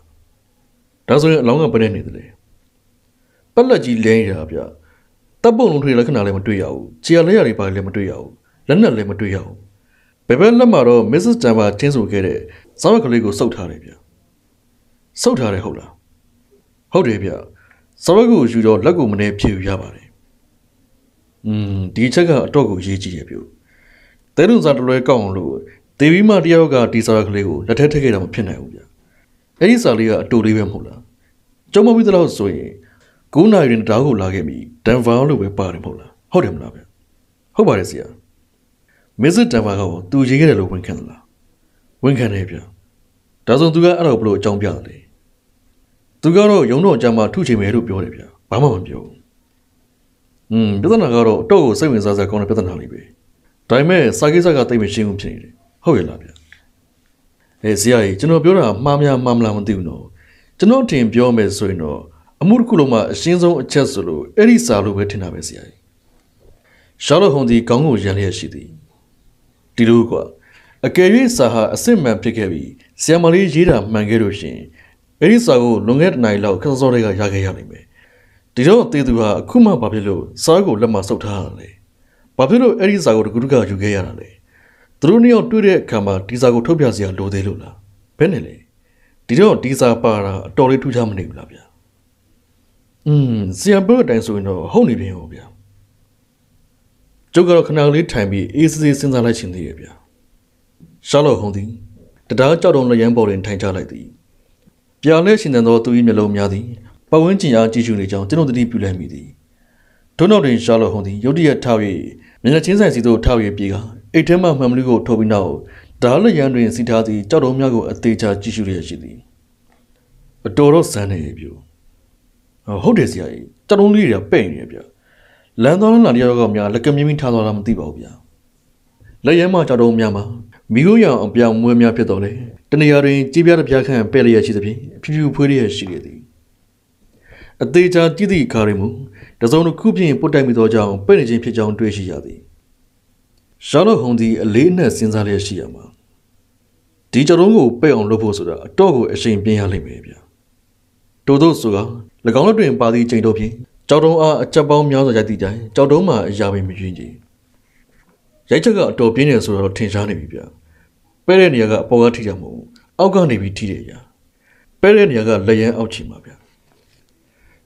ဒါဆိုရင်အလောင်းကဘယ်နဲ့နေသလဲပက်လက်ကြီးလဲနေတာဗျတပ်ပုံလုံးထွေလက္ခဏာလည်းမတွေ့ရဘူးခြေလက်ရတွေပါလည်းမတွေ့ရဘူးလက်နက်လည်းမတွေ့ရဘူးဘယ်ဘက်လက်မှာတော့ Mrs. Denver ချင်းဆိုခဲ့တဲ့စောင်းရက်ကလေးကိုစုပ်ထားတယ်ဗျစုပ်ထားတယ်ဟုတ်လားဟုတ်တယ်ဗျစောင်းရက်ကိုယူတော့လက်ကိုမနေဖြေယူရပါတယ် อืมဒီချက်ကအတော့ကိုရေးကြည့်ရပြတဲရုံစားတလွဲကောက်အောင်လို့ဒေဝီမတယောက်ကဒီစာရက်ကလေးကိုလက်ထက်ထည့်ခဲ့တာမဖြစ်နိုင်ဘူးဗျအဲ့ဒီစာလေးကအတူလေးပဲမဟုတ်လားကျုံမပြီးတော့ဆိုရင်9နာရီတွင်တောက်ကိုလာခဲ့ပြီးဒန်ဗာလို့ပဲပါတယ်မဟုတ်လားဟုတ်တယ်မလားဗျဟုတ်ပါတယ်ဆရာမစ္စဒန်ဗာကသူရေးခဲ့တယ်လို့ဝန်ခံသလားဝန်ခံတယ်ဗျဒါဆိုသူကအဲ့တော့ဘလို့အကြောင်းပြတယ်လေသူကတော့ရုံတော့ကြမှာထုချင်မယ်လို့ပြောတယ်ဗျဘာမှမပြောဘူး อืมပြဿနာကတော့အတော့ကိုစိတ်ဝင်စားစရာကောင်းတဲ့ပြဿနာလေးပဲဒါပေမဲ့စာကိစ္စကတိတ်မရှင်းဘူးဖြစ်နေတယ်ဟုတ်ရဲ့လားဗျအဲဆရာကြီးကျွန်တော်ပြောတာမှားများမှားမလားမသိဘူးနော်ကျွန်တော်ထင်ပြောမယ်ဆိုရင်တော့အမှုတစ်ခုလုံးမှာအရှင်းဆုံးအချက်ဆိုလို့အဲ့ဒီစာလို့ပဲထင်တာပဲဆရာကြီးရှာလော့ဟွန်ဒီကောင်းကိုရန်လျက်ရှိသည်ဒီလိုကွာအကယ်၍စာဟာအစစ်မှန်ဖြစ်ခဲ့ပြီးဆီယမလေးရေးတာမှန်ခဲ့လို့ရှရင်အဲ့ဒီစာကိုလွန်ခဲ့တဲ့နိုင်လောက်ခန်းစောတွေကရခဲ့ရနိုင်မယ် ဒီတော့တေသူဟာအခုမှဘာဖြစ်လို့စာကိုလက်မဆုပ်ထားရလဲဘာဖြစ်လို့အဲ့ဒီစာကိုတကူတကယူခဲ့ရတာလဲသူတို့နှစ်ယောက်တွေ့တဲ့အခါမှာဒီစာကိုထုတ်ပြစရာလိုသေးလို့လားဘယ်နဲ့လဲဒီတော့ဒီစာပါတာအတော်လေးထူးခြားမနေဘူးလားဗျာอืมဆီယံဘတ်အတိုင်းဆိုရင်တော့ဟုတ်နေပြီဟောဗျာကျုပ်ကတော့ခဏလေးထိုင်ပြီးအေးစစ်စစ်စဉ်းစားလိုက်ခြင်းသေးရဲ့ဗျာရှာလော့ဟုံးသည်တရားကြောက်တုံလျံပေါ်တွင်ထိုင်ချလိုက်သည်ပြာလဲရှင်သန်သောသူ၏မျက်လုံးများသည် ပဝန်းကျင်အားကြည့်ရှုနေကြောင်းကျွန်တော်တတိပြုလိုက်မိသည်ထို့နောက်တွင်ရှာလော့ဟုံးသည်ရုတ်တရက်ထောက်၍မျက်နှာချင်းဆိုင်စီသို့ထောက်၍ပြေကအိတ်ထဲမှမှန်မလူကိုထုတ်ပြီးနောက်ဒါလျံတွင်စီထားသည့်ကြောက်တုံများကိုအသေးချာကြည့်ရှုရရှိသည်အတော်တော့စမ်းနေပြီဟုတ်တယ်ဆရာကြီးကြောက်တုံးလေးတွေကပဲ့နေရဗျလမ်းသွားလမ်းလာတယောက်ကများလက်ကမြင်းမင်းထားသွားတာမသိပါဘူးဗျလက်ရဲမှကြောက်တုံးများမှာမိခိုးရောင်အပြောင်မွေးများဖြစ်တော်လေတနေရာတွင်ကြီးပြားတစ်ပြားခန့်ပဲ့လျက်ရှိသဖြင့်ဖြူဖြူဖွေးလျက်ရှိခဲ့သည် အသေးချာကြည့်သည့်အခါတွင်မူတစုံတစ်ခုဖြင့်ပုတ်တိုက်မိသောကြောင့်ပဲ့နေခြင်းဖြစ်ကြောင်းတွေ့ရှိရသည်ရှာလော့ဟုန်သည်အလေးအနက်စဉ်းစားလျက်ရှိရမှာဒီကြော်တုံးကိုပဲ့အောင်လုပ်ဖို့ဆိုတာအတော့ကိုအချိန်ပြင်းရလိမ့်မယ်ဗျတိုးတို့ဆိုက၎င်းတို့တွင်ပါသည့်ချိန်တို့ဖြင့်ကြောက်တုံးအားအချက်ပေါင်းများစွာရိုက်သည့်တိုင်ကြောက်တုံးမှာအရာပင်မယွင်းကြည်ရိုက်ချက်ကအတော်ပြင်းနေဆိုတော့ထင်ရှားနေပြီဗျပဲတဲ့နေရာကအပေါ်ကထိတာမဟုတ်ဘူးအောက်ကနေပြီးထိတယ်ဗျပဲတဲ့နေရာကလက်ရန်အောက်ချီမှာဗျ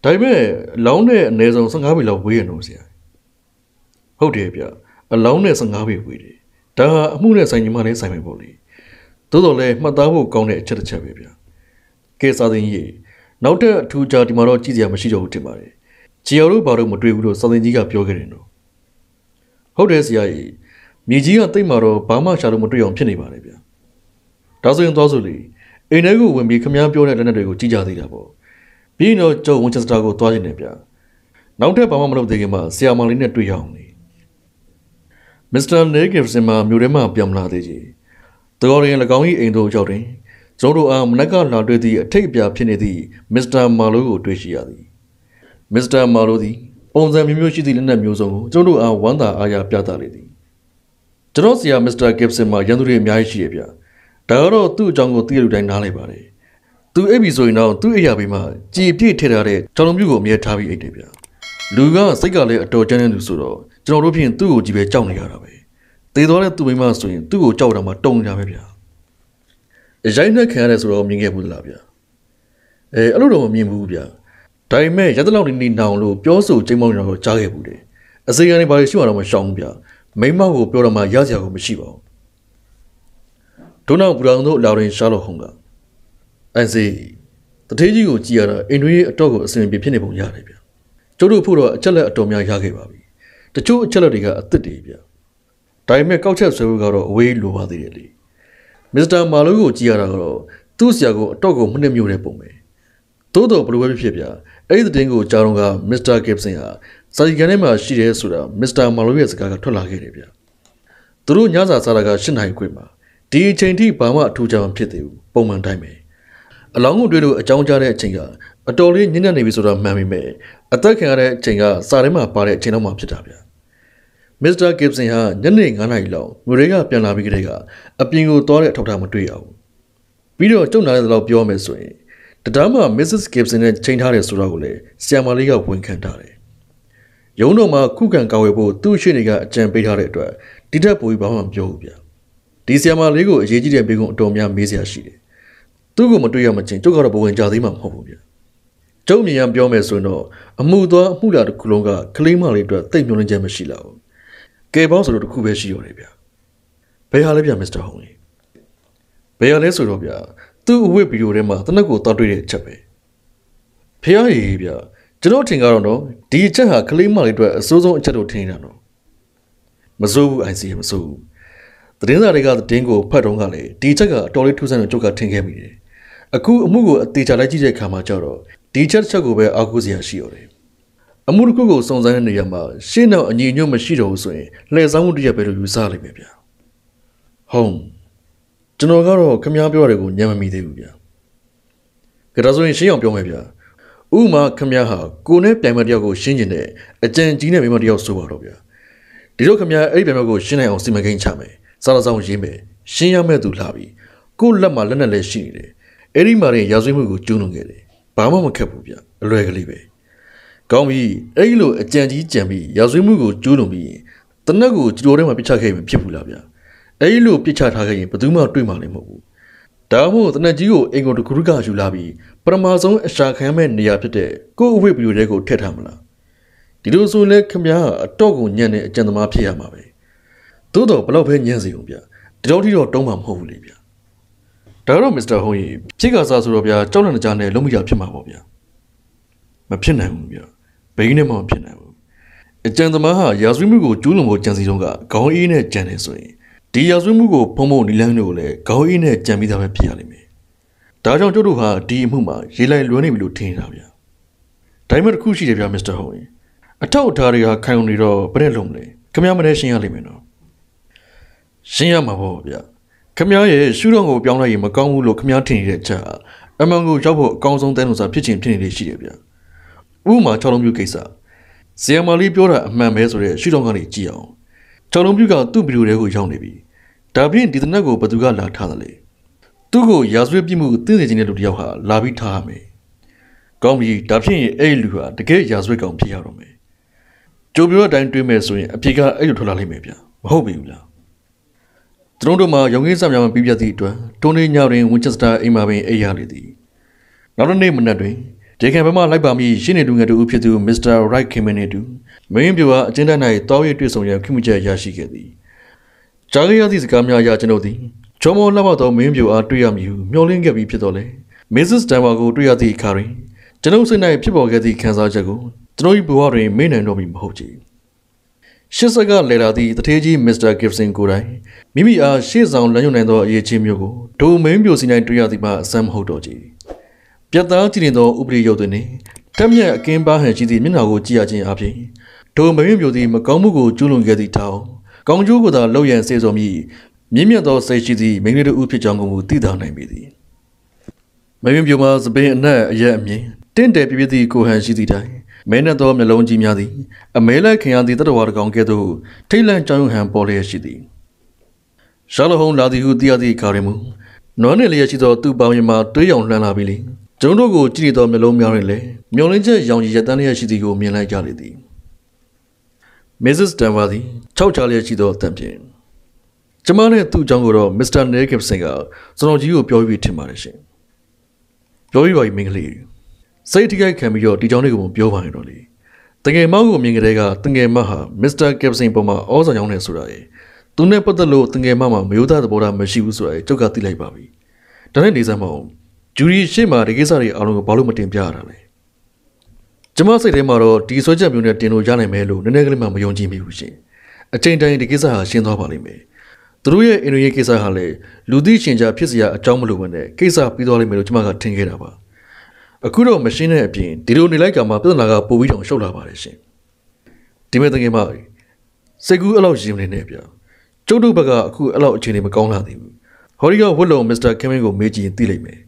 ဒါပေမဲ့လောင်းနဲ့အနည်းဆုံး15ပေလောက်ဝေးရတော့ဆရာဟုတ်တယ်ဗျအလောင်းနဲ့15ပေဝေးတယ်ဒါဟာအမှုနဲ့ဆိုင်ညီမလေးဆိုင်ပဲပေါ့လေသို့တော်လည်းမှတ်သားဖို့ကောင်းတဲ့အချက်တစ်ချက်ပဲဗျကဲစာသင်ကြီးနောက်ထပ်အထူးခြားဒီမှာတော့ကြည့်စရာမရှိတော့ဘူးထင်ပါတယ်ဂျီယောတို့ဘာလို့မတွေ့ဘူးလို့စာသင်ကြီးကပြောခဲ့တယ်နော်ဟုတ်တယ်ဆရာကြီးမြေကြီးကတိတ်မာတော့ဘာမှရှာလို့မတွေ့အောင်ဖြစ်နေပါလေဗျဒါဆိုရင်သွားစို့လေအိမ်ထဲကိုဝင်ပြီးခမားပြောတဲ့လက်နက်တွေကိုကြည့်ကြသေးတာပေါ့ ပြီးတော့ကျုပ်ဝန်ချက်စတာကိုသွားနေတယ်ဗျနောက်ထပ်ဘာမှမလုပ်သေးခင်မှာဆီယာမလေးနဲ့တွေ့ရအောင်လေမစ္စတာနေဂစ်ဆင်မှာမြို့ထဲမှာပြောင်းလာသေးကြီးတကောရင်၎င်း၏အိမ်သို့ရောက်တွင်ကျွန်တို့အားမနက်ကလာတွေ့သည့်အထိတ်အပြာဖြစ်နေသည့်မစ္စတာမာလိုကိုတွေ့ရှိရသည်မစ္စတာမာလိုသည်ပုံစံမျိုးမျိုးရှိသည့်လက်နက်မျိုးစုံကိုကျွန်တို့အားဝမ်းသာအားရပြသလေသည်ကျွန်တော်ဆရာမစ္စတာဂစ်ဆင်မှာရန်သူတွေအများကြီးရှိရဲ့ဗျဒါကတော့သူ့အကြောင်းကိုသိရလူတိုင်းနားလည်ပါတယ် သူအိပ်ပြီဆိုရင်တော့သူ့အိယာဘေးမှာကြည်ပြည့်ထည့်ထားတဲ့ကြောင်လုံးမျိုးကိုအမြဲထားပြီးအိပ်တယ်ဗျလူကစိတ်ကလည်းအတော်ကျန်းတဲ့လူဆိုတော့ကျွန်တော်တို့ဖြင့်သူ့ကိုကြည့်ပဲကြောက်နေရတာပဲသေသွားတဲ့သူ့မိမဆိုရင်သူ့ကိုကြောက်တာမှတုံကြပဲဗျာရိုက်နှက်ခံရတယ်ဆိုတော့မြင်ခဲ့ဘူးလားဗျာအဲအဲ့လိုတော့မမြင်ဘူးဗျာဒါပေမဲ့ရတလောက်နေနေနောင်လို့ပြောဆိုချိန်မောင်းရတော့ကြားခဲ့ဘူးတယ်အစေကနေဘာလို့ရှိမှတော့မရှောင်ဘူးဗျာမိမကိုပြောတော့မှရစရာကိုမရှိပါဘူးဒုနောက်ဘူရောင်တို့အလော်ရင်ရှားလို့ဟုံးက အန်စီတထေးကြီးကိုကြည်ရတာအင်တွေအတော့ကိုအစင်ပြေဖြစ်နေပုံရတယ်ဗျကျုပ်တို့ဖို့တော့အချက်လက်အတော်များရခဲ့ပါပြီတချို့အချက်လက်တွေကအစ်စ်တွေဗျဒါပေမဲ့ကောက်ချက်ဆွဲဖို့ကတော့အဝေးလိုပါသေးတယ်လေမစ္စတာမာလိုကိုကြည်ရတာကတော့သူ့ဆရာကိုအတော့ကိုမနှစ်မြို့တဲ့ပုံပဲသို့တော်ဘယ်လိုပဲဖြစ်ဗျအဲ့ဒီတဲ့ကိုကြားတော့ကမစ္စတာဂစ်ဆင်ဟာစာရီကန်ထဲမှာရှိတယ်ဆိုတာမစ္စတာမာလိုရဲ့စကားကထွက်လာခဲ့တယ်ဗျသူတို့ညစာစားတာက၈နိုင်ခွင့်မှာဒီအချိန်ထိဘာမှအထူးခြားမဖြစ်သေးဘူးပုံမှန်တိုင်းပဲ အလောင်းကိုတွေ့လို့အကြောင်းကြားတဲ့အချိန်ကအတော်လေးညဉ့်ညက်နေပြီဆိုတာမှန်ပေမဲ့အသက်ခံရတဲ့အချိန်ကစာထဲမှာပါတဲ့အချိန်တော့မှဖြစ်တာဗျမစ္စတာဂစ်ဆင်ဟာညနေ9နာရီလောက်ငွေတွေကပြန်လာပြီးကတည်းကအပြင်ကိုသွားတဲ့အထောက်အထားမတွေ့ရဘူးပြီးတော့ကျုံနာတဲ့လောက်ပြောမယ်ဆိုရင်တဒါမှ Mrs. Gibson နဲ့ချိန်ထားတယ်ဆိုတော့ကိုလေဆီယမာလေးကဝန်ခံထားတယ်ရုံးတော်မှာခုခံကာဝယ်ဖို့သူ့ရှိနေကအကြံပေးထားတဲ့အတွက်ဒီထက်ပိုပြီးဘာမှမပြောဘူးဗျဒီဆီယမာလေးကိုအရေးကြီးတဲ့ဘေးကုန်းအတော်များမေးစရာရှိတယ် သူ့ကိုမတွေ့ရမချင်းကျုပ်ကတော့ဘဝင်ကြသေးမှာမဟုတ်ဘူးဗျကျုပ်မြင်ရပြောမယ်ဆိုရင်တော့အမှုသွားအမှုလာတစ်ခုလုံးကကလေးမလေးအတွက်တိတ်ညှို့နှင်းချက်မရှိလောက်ဘူးကဲပေါင်းဆိုတော့တစ်ခုပဲရှိရတယ်ဗျဘယ်ဟာလဲဗျမစ္စတာဟုံးကြီးဘယ်ဟာလဲဆိုတော့ဗျသူ့အဝတ်ဗီဒီယိုထဲမှာတနက်ကိုတောက်တွေ့တဲ့အချက်ပဲဖះရီဗျကျွန်တော်ထင်ကတော့နော်ဒီအချက်ဟာကလေးမလေးအတွက်အစိုးဆုံးအချက်လို့ထင်နေတာနော်မစိုးဘူး IC မစိုးဘူးသတင်းစာတွေကသတင်းကိုဖတ်တော့ကလည်းဒီချက်ကအတော်လေးထူးဆန်းတဲ့ကြုတ်ကထင်ခဲ့မိတယ် အခုအမှုကိုအသေးချာလိုက်ကြည့်တဲ့အခါမှာကျတော့ဒီချက်တစ်ချက်ကိုပဲအောက်ကူးစရာရှိရတယ်အမှုတစ်ခုကိုစုံစမ်းတဲ့နေရာမှာရှင်းတော့အညီညွတ်မရှိတော့ဘူးဆိုရင်လှည့်ဆောင်မှုတစ်ရက်ပဲလို့ယူဆလိုက်မယ်ဗျာဟုတ်ကျွန်တော်ကတော့ခမားပြောတယ်ကိုညံမမိသေးဘူးဗျာကဒါဆိုရင်ရှင်းအောင်ပြောမယ်ဗျာဥမာခမရဟာကိုနဲ့ပြိုင်မတယောက်ကိုရှင်းကျင်တဲ့အကြံကြီးနဲ့မိမတယောက်ဆိုပါတော့ဗျာဒီလိုခမရအဲ့ဒီပြိုင်မကိုရှင်းနိုင်အောင်စီမံကိန်းချမယ်စားရဆောင်ရေးမယ်ရှင်းရမယ့်သူလာပြီကိုလက်မှာလက်နဲ့လည်းရှိနေတယ် အဲ့ဒီမှာရင်ရာဇဝတ်မှုကိုကျူးလွန်ခဲ့တယ်ဘာမှမခက်ဘူးဗျအလွယ်ကလေးပဲကောင်းပြီအဲ့ဒီလိုအကြံကြီးကြံပြီးရာဇဝတ်မှုကိုကျူးလွန်ပြီးတနက်ကိုကြိုထဲမှာပြစ်ချခဲ့ရင်ဖြစ်ဘူးလားဗျအဲ့ဒီလိုပြစ်ချထားခဲ့ရင်ဘယ်သူမှတွေ့မှာလည်းမဟုတ်ဘူးဒါမှမဟုတ်တနက်ကြီးကိုအိမ်ကိုတခုတကယူလာပြီးပထမဆုံးအရှာခံမဲ့နေရာဖြစ်တဲ့ကို့အဝိပယိုတဲကိုထည့်ထားမလားဒီလိုဆိုလဲခမည်းအတော့ကိုညံ့တဲ့အကြံသမားဖြစ်ရမှာပဲသို့တော့ဘလောက်ပဲညံ့စီအောင်ဗျဒီတော့ထိတော့တုံးမှာမဟုတ်ဘူးလေဗျ ဒါတော့မစ္စတာဟုံးကြီးဖြစ်ကစားဆိုတော့ဗျကြောက်လန့်ကြနဲ့လုံးမရဖြစ်မှာပေါ့ဗျမဖြစ်နိုင်ဘူးဗျဘိန်းနဲ့မှမဖြစ်နိုင်ဘူးအကြံသမားဟာရာဇဝတ်မှုကိုကျူးလွန်ဖို့ကြံစီတော့ကခေါင်းအေးနဲ့ကြံနေဆိုရင်ဒီရာဇဝတ်မှုကိုဖုံဖုံနီလန်းတို့ကိုလည်းခေါင်းအေးနဲ့ကြံပြီးသားပဲဖြစ်ရလိမ့်မယ်ဒါကြောင့်ကျုပ်တို့ဟာဒီအမှုမှာရေးလိုက်လွှဲနေပြီလို့ထင်နေတာဗျဒါပေမဲ့တစ်ခုရှိတယ်ဗျမစ္စတာဟုံးကြီးအထောက်အထားတွေဟာခိုင်ုံနေတော့ဘယ်နဲ့လုံးမလဲခင်ဗျားမနဲ့ရှင်းရလိမ့်မယ်နော်ရှင်းရမှာပေါ့ဗျ ခမည်းရဲ့ရှုထောင့်ကိုပြောင်းလိုက်ရင်မကောင်းဘူးလို့ခမည်းထင်နေတဲ့ချက်အမှန်ကိုရောက်ဖို့အကောင်းဆုံးတန်းလို့စာဖြစ်ချင်ဖြစ်နေလေရှိတယ်ဗျဥပမာ6လုံးပြကိစ္စဆီယမာလီပြောတာအမှန်ပဲဆိုတဲ့ရှုထောင့်ကနေကြည့်အောင်6လုံးပြကသူ့ဗီဒီယိုတွေကိုရောက်နေပြီဒါဖြင့်ဒီတနက်ကိုဘသူကလာထားတယ်လေသူ့ကိုရာဇဝတ်ပြမှုသိသိချင်းတဲ့လူတစ်ယောက်ဟာလာပြီးထားရမယ်ကောင်းပြီဒါဖြင့်အဲ့လူဟာတကယ်ရာဇဝတ်ကောင်ဖြစ်ရတော့မယ်ကြိုးပြောတဲ့အတိုင်းတွေးမယ်ဆိုရင်အပြေကအဲ့လိုထွက်လာလိမ့်မယ်ဗျမဟုတ်ပြီလား သူတို့တို့မှာရောင်ရင်းစများမပြီးပြတ်သည့်အတွက်တိုနီညောင်တွင်ဝင်းချက်စတာအိမ်မှာပင်အိပ်ရလေသည်နောက်တစ်နေ့မနက်တွင်ဒေကန်ဘက်မှလိုက်ပါမည့်ရှင်းနေတူငယ်တူဖြစ်သူမစ္စတာရိုက်ခင်မင်နေတူမင်းပြိုအားအကျဉ်းသား၌တောင်းရတွေ့ဆုံရန်ခွင့်ပြုချက်ရရှိခဲ့သည်ကြားရသည့်စကားများအရကျွန်ုပ်သည်ချောမောလှပသောမင်းပြိုအားတွေ့ရမည်ဟုမျှော်လင့်ခဲ့ပြီးဖြစ်တော်လဲမစ္စစ်တန်ဘာကိုတွေ့ရသည့်အခါတွင်ကျွန်ုပ်စိတ်၌ဖြစ်ပေါ်ခဲ့သည့်ခံစားချက်ကိုကျွန်ုပ်၏ဘဝတွင်မေ့နိုင်တော့မည်မဟုတ်ချေ ရှစ်ဆက်ကလေလာသည့်တထေးကြီးမစ္စတာဂစ်ဆင်ကိုယ်တိုင်မိမိအားရှေ့ဆောင်လမ်းညွှန်နိုင်သောအရေးချင်းမျိုးကိုဒိုမင်းပြိုစီနိုင်တွေ့ရသည်မှအစမ်းမဟုတ်တော့ကြည်ပြတ်သားကြည်နေသောဥပဒေရုပ်တွင်တက်မြက်အကင်းပါဟန်ရှိသည့်မျက်နှာကိုကြည့်ရခြင်းအပြင်ဒိုမင်းပြိုသည်မကောင်းမှုကိုကျူးလွန်ခဲ့သည့်ထောင်ကောင်းကျိုးကိုသာလောက်ရန်စေစုံမိမြင့်မြတ်သောစိတ်ရှိသည့်မိန်းကလေးတို့ဖြစ်ကြောင်းကိုသိသာနိုင်ပေသည်မင်းပြိုမှာစပင်းအနက်အရက်အမြင်တင့်တယ်ပြပြသည့်ကိုဟန်ရှိသည့်တိုင် မဲနဲ့သောမျက်လုံးကြီးများသည်အမဲလိုက်ခင်ရသည့်တတဝါတကောင်ကဲ့သို့ထိတ်လန့်ကြောင်ဟန်ပေါ်လျက်ရှိသည်ရှာလဟုံလာသည်ဟုသိရသည့်အခါတွင်မူနွားနယ်လျက်ရှိသောသူ့ပေါင်းရင်မှတွေးရောင်လှမ်းလာပြီလေကျွန်တို့ကိုကြည့်ရသောမျက်လုံးများတွင်လည်းမျောလင်းချက်ရောင်ကြီးရတန်းလျက်ရှိသည်ကိုမြင်လိုက်ကြလေသည်မစ္စစ်တန်ဝါသည်၆ချလျက်ရှိသောအတန်ဖြင့်ကျမနဲ့သူ့အကြောင်းကိုတော့မစ္စတာနေဂစ်ဆင်ကကျွန်တော်ကြီးကိုပြောပြီးထင်ပါတယ်ရှင်ပြောပြီးပါပြီမင်္ဂလေး စိတ်ထိခိုက်ခံပြီးတော့ဒီကြောင်လေးကိုပြောပါရင်တော့လေတငယ်မောက်ကိုမြင်ကြတဲ့ကတငယ်မဟာမစ္စတာကက်ပစင်ပေါ်မှာအောစာကြောင်းနေဆိုတာလေသူနဲ့ပတ်သက်လို့တငယ်မမှာမယိုးသားသဘောထားမရှိဘူးဆိုတာကျုပ်ကသိလိုက်ပါပြီဒါနဲ့နေစမ်းမအောင်ဂျူရီရှေ့မှာဒီကိစ္စတွေအားလုံးကိုဘာလို့မတင်ပြရတာလဲကျမစိတ်ထဲမှာတော့ဒီဆွဲချက်မျိုးနဲ့တင်လို့ရနိုင်မယ်လို့နည်းနည်းကလေးမှမယုံကြည်မိဘူးရှင်အချိန်တိုင်းဒီကိစ္စဟာရှင်းသွားပါလိမ့်မယ်သူတို့ရဲ့အင်ရီကိစ္စဟာလေလူသိရှင်ကြားဖြစ်စရာအကြောင်းမလိုဘဲနဲ့ကိစ္စပြီးသွားလိမ့်မယ်လို့ကျမကထင်ခဲ့တာပါ အခုတော့မရှင်းတဲ့အပြင်ဒီလိုနေလိုက်ကမှပြဿနာကပိုပြီးတောင်ရှုပ်လာပါတယ်ရှင်ဒီမဲ့တကယ်မှစိတ်ကူးအဲ့လောက်ရင်နေနေပြကျုပ်တို့ဘက်ကအခုအဲ့လောက်အခြေအနေမကောင်းလာသေးဘူးဟော်ရီကဝတ်လုံမစ္စတာကင်မင်ကိုမေးကြည့်ရင်သိလိမ့်မယ်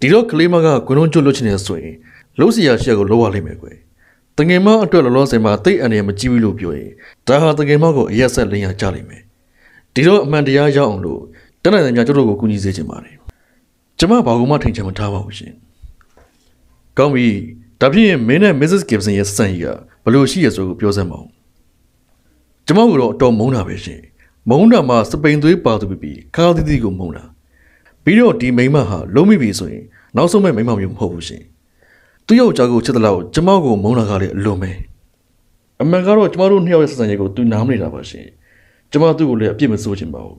ဒီတော့ကလေးမကဂွန်းလုံးကျွတ်လွတ်ချင်နေဆိုရင်လို့စီယာရှက်ကိုလောရလိမ့်မယ်ကွယ်တငယ်မအတွက်လောလောဆယ်မှာတိတ်အန်ရမကြည့်ဘူးလို့ပြောရင်ဒါဟာတငယ်မကိုအရက်ဆက်လင်းရကြလိမ့်မယ်ဒီတော့အမှန်တရားရောက်အောင်လို့တနင်္လာနေ့ကျုပ်တို့ကိုကူညီစေချင်ပါတယ်ကျမဘာလို့မှထိန်ချင်မထားပါဘူးရှင် ကောင်းပြီဒါဖြင့်မင်းနဲ့ Mrs. Gibson ရဲ့ဆက်ဆံရေးကဘယ်လိုရှိရဆိုကိုပြောစမ်းပါဦးကျမကတော့အတော်မုန်းတာပဲရှင်မုံတာမှာစပိန်သွေးပါသူပြီးခါးသီးသီးကိုမုံတာပြီးတော့ဒီမိန်းမဟာလုံးမိပြီဆိုရင်နောက်ဆုံးမဲ့မိန်းမမျိုးမဟုတ်ဘူးရှင်သူ့ယောက်ျားကိုချစ်တဲ့လောက်ကျမကိုမုံတာကလည်းအလွန်ပဲအမှန်ကတော့ကျမတို့နှစ်ယောက်ရဲ့ဆက်ဆံရေးကိုသူနားမနေတာပါရှင်ကျမသူ့ကိုလည်းအပြစ်မဆိုးချင်ပါဘူး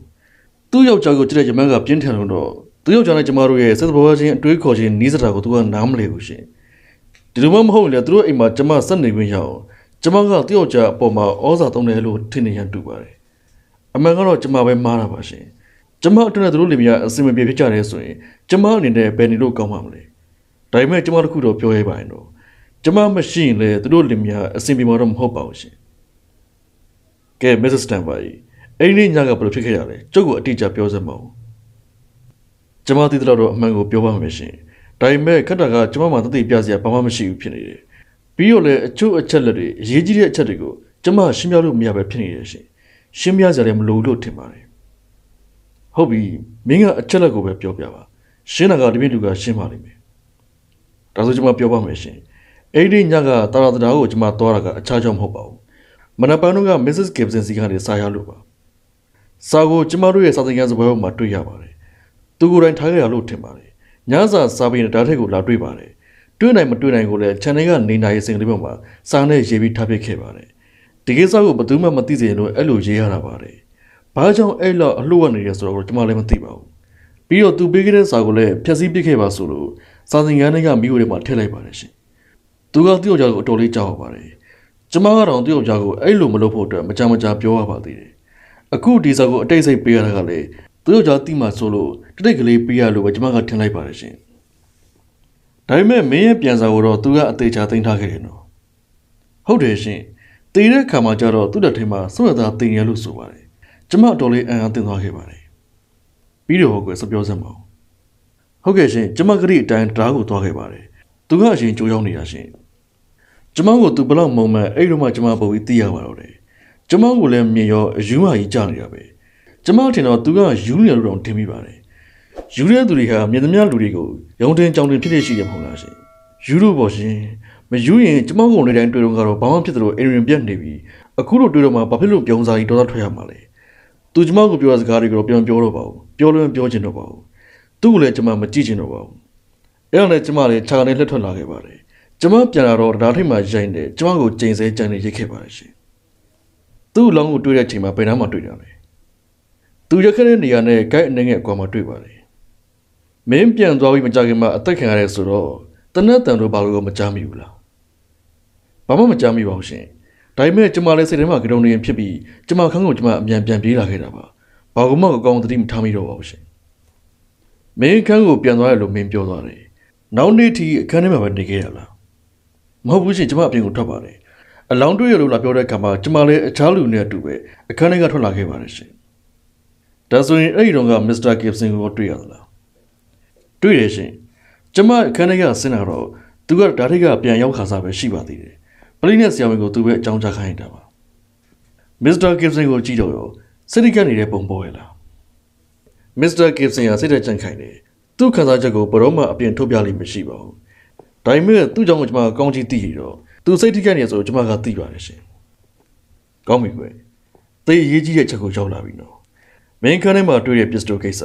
သူ့ယောက်ျားကိုချစ်တဲ့ယမန်ကပြင်းထန်လို့တော့ သူ့ယောက်ျားနဲ့ကျမတို့ရဲ့ဆက်သဘောချင်းအတွေးခေါ်ချင်းနီးစတာကိုသူကနားမလည်ဘူးရှင်ဒီလိုမှမဟုတ်ရင်လည်းသူတို့အိမ်မှာကျမဆက်နေခွင့်ရအောင်ကျမကသူ့ယောက်ျားအပေါ်မှာဩဇာသုံးတယ်လို့ထင်နေရန်တူပါတယ်အမှန်ကတော့ကျမပဲမှားတာပါရှင်ကျမအတွက်နဲ့သူတို့လင်မယားအစင်မပြေဖြစ်ကြတယ်ဆိုရင်ကျမအနေနဲ့ဘယ်နေလို့ကောင်းမှာမလဲဒါပေမဲ့ကျမတို့ခုတော့ပြောရပါရင်တော့ကျမမရှိရင်လည်းသူတို့လင်မယားအစင်ပြေမှာတော့မဟုတ်ပါဘူးရှင်ကဲမစ္စစ်စတန်ပါကြီးအဲ့ဒီညကဘယ်လိုဖြစ်ခဲ့ရလဲကျုပ်ကအတိအကျပြောစမ်းပါဦး ကျမသိတဲ့တော့အမှန်ကိုပြောပါမယ်ရှင်ဒါပေမဲ့ခက်တာကကျမမှတသိပြစရာဘာမှမရှိဘူးဖြစ်နေတယ်ပြီးတော့လည်းအချို့အချက်လက်တွေအရေးကြီးတဲ့အချက်တွေကိုကျမရှင်းပြလို့မရပဲဖြစ်နေတယ်ရှင်ရှင်းပြကြတယ်မလို့လို့ထင်ပါတယ်ဟုတ်ပြီမင်းကအချက်လက်ကိုပဲပြောပြပါရှင်းတာကဒီပြင်လူကရှင်းပါလိမ့်မယ်ဒါဆိုကျွန်မပြောပါမယ်ရှင်အဲ့ဒီညကတာရာတရာကိုကျွန်မသွားတာကအခြားကြောင့်မဟုတ်ပါဘူးမနက်ပိုင်းတော့က Mrs. Gibson စီကနေစာရလို့ပါစာကိုကျွန်မတို့ရဲ့စာသင်ခန်းစပွဲပေါ်မှာတွေ့ရပါတယ် သူကိုယ်တိုင်ထားခဲ့ရလို့ထင်ပါတယ်ညစာစာပေနဲ့ဓာတ်ထက်ကိုလာတွေ့ပါတယ်တွေ့နိုင်မတွေ့နိုင်ကိုလည်း channel ကနေနိုင်ရေးစင်ကလေးပေါ်မှာစာနဲ့ရေးပြီးထားပစ်ခဲ့ပါတယ်ဒီကိစ္စကိုဘယ်သူမှမသိစေလို့အဲ့လိုရေးရတာပါတယ်။ဘာကြောင့်အဲ့လောက်အလှုပ်ရနေရဆိုတော့ကျွန်မလည်းမသိပါဘူး။ပြီးတော့သူပေးခဲ့တဲ့စာကိုလည်းဖျက်ဆီးပစ်ခဲ့ပါဆိုလို့စာသင်ခန်းထဲကမိခိုးတွေမှာထည့်လိုက်ပါတယ်ရှင်။သူကသူ့ယောက်ျားကိုအတော်လေးကြောက်ပါတယ်။ကျွန်မကတော့သူ့ယောက်ျားကိုအဲ့လိုမလုပ်ဖို့အတွက်မကြမကြာပြောရပါသေးတယ်။အခုဒီစာကိုအတိတ်စိတ်ပေးရတာကလည်း သူ့ယောက်ျားတိမှဆိုလို့တိတ်ကလေးပေးရလို့ပဲကျွန်မကထင်လိုက်ပါတယ်ရှင်။ဒါပေမဲ့မင်းရဲ့ပြန်စာကိုတော့သူကအသေးချာသိမ်းထားခဲ့တယ်နော်။ဟုတ်တယ်ရှင်။တည်တဲ့အခါမှာကျတော့သူ့လက်ထဲမှာစွန့်ရသားတင်ရလို့ဆိုပါတယ်။ကျမအတော်လေးအံ့အားသင့်သွားခဲ့ပါတယ်။ပြီးတော့ဟောကွယ်စပြောစမ်းပါဦး။ဟုတ်ကဲ့ရှင်ကျမကတိအတိုင်းတရားကိုသွားခဲ့ပါတယ်။သူကအရင်ကြိုးရောက်နေတာရှင်။ကျမကိုသူဘလောက်မုံမှန်အဲ့တော့မှကျမပုံပြီးသိရပါတော့တယ်။ကျမကိုလည်းမြင်ရောအယူမကြီးကြနေတာပဲ။ ကျမထင်တော့သူကယူနေလို့တော့ထင်မိပါတယ်။ယူတဲ့သူတွေဟာမြင်သမျှလူတွေကိုရုံတင်ကြောင်တင်ဖြစ်ဖြစ်ရှိရမဟုတ်လားရှင်။ယူလို့ပေါ့ရှင်။မယူရင်ကျမကိုနေတိုင်းတွေ့တော့ကတော့ဘာမှဖြစ်သလိုအင်ရင်ပြတ်နေပြီအခုလိုတွေ့တော့မှဘာဖြစ်လို့ပြုံးစားကြီးဒေါသထွက်ရမှာလဲသူကျမကိုပြောတဲ့စကားတွေကိုပြန်ပြောတော့ပါဘူးပြောလို့ပြောချင်တော့ပါဘူးသူ့ကိုလည်းကျမမကြည့်ချင်တော့ပါဘူးအဲ့ဒါနဲ့ကျမလည်းခြာကနေလှက်ထွက်လာခဲ့ပါတယ်ကျမပြန်လာတော့တရားထိပ်မှာရိုက်နေကျမကိုချိန်ဆဲကြံနေရိတ်ခဲ့ပါတယ်ရှင်သူ့အလောင်းကိုတွေ့တဲ့အချိန်မှာဘယ်နှမ်းမှတွေ့တာလဲ သူရက်ခဲ့တဲ့နေရာနဲ့ဂိုက်အနေငယ်အကွာမှာတွေ့ပါတယ်မင်းပြန်သွားပြီးမကြခင်မှာအသက်ခံရတယ်ဆိုတော့တနတ်တန်တို့ဘာလို့မကြားမိဘူးလားဘာမှမကြားမိပါဘူးရှင်ဒါပေမဲ့ကျမလည်းစိတ်ထဲမှာကြုံနေရင်ဖြစ်ပြီးကျမခန်းကိုကျမအမြန်ပြန်ပြေးလာခဲ့တာပါဘာကမှအကောင်သတိမထားမိတော့ပါဘူးရှင်မင်းခန်းကိုပြန်သွားရလို့မင်းပြောသွားတယ်နောက်နေ့ထိအခန်းထဲမှာပဲနေခဲ့ရလားမဟုတ်ဘူးရှင်ကျမအပြင်ကိုထွက်ပါတယ်အလောင်းတွေ့ရလို့လာပြောတဲ့အခါမှာကျမလည်းအခြားလူနဲ့အတူပဲအခန်းထဲကထွက်လာခဲ့ပါတယ်ရှင် ဒါဆိုရင်အဲ့ဒီတော့ကမစ္စတာဂစ်ဆင်ကိုတွေ့ရသလားတွေ့တယ်ရှင်ကျမအခန်းထဲကဆင်းလာတော့သူကဓာတ်ထိပ်ကပြန်ရောက်ခါစားပဲရှိပါသေးတယ်ပလိနဲ့ဆရာဝန်ကိုသူပဲအကြောင်းကြားခိုင်းတာပါမစ္စတာဂစ်ဆင်ကိုကြည့်တော့ရောစိတ်ကနေတဲ့ပုံပေါ်ရလားမစ္စတာဂစ်ဆင်ကစိတ်သက်ကြံ့ခိုင်တယ်သူ့ခံစားချက်ကိုဘရောမှအပြင်ထုတ်ပြလိမ့်မရှိပါဘူးဒါပေမဲ့သူ့ကြောင့်ကျွန်မကောင်းချီးသိရတော့သူစိတ်ထိခိုက်နေဆိုကျွန်မကသိပါတယ်ရှင်ကောင်းပြီကွယ်သိအရေးကြီးတဲ့ချက်ကိုရောက်လာပြီနော် မင်းခန်းထဲမှာတွေ့တဲ့ပစ္စတိုကိစ္စ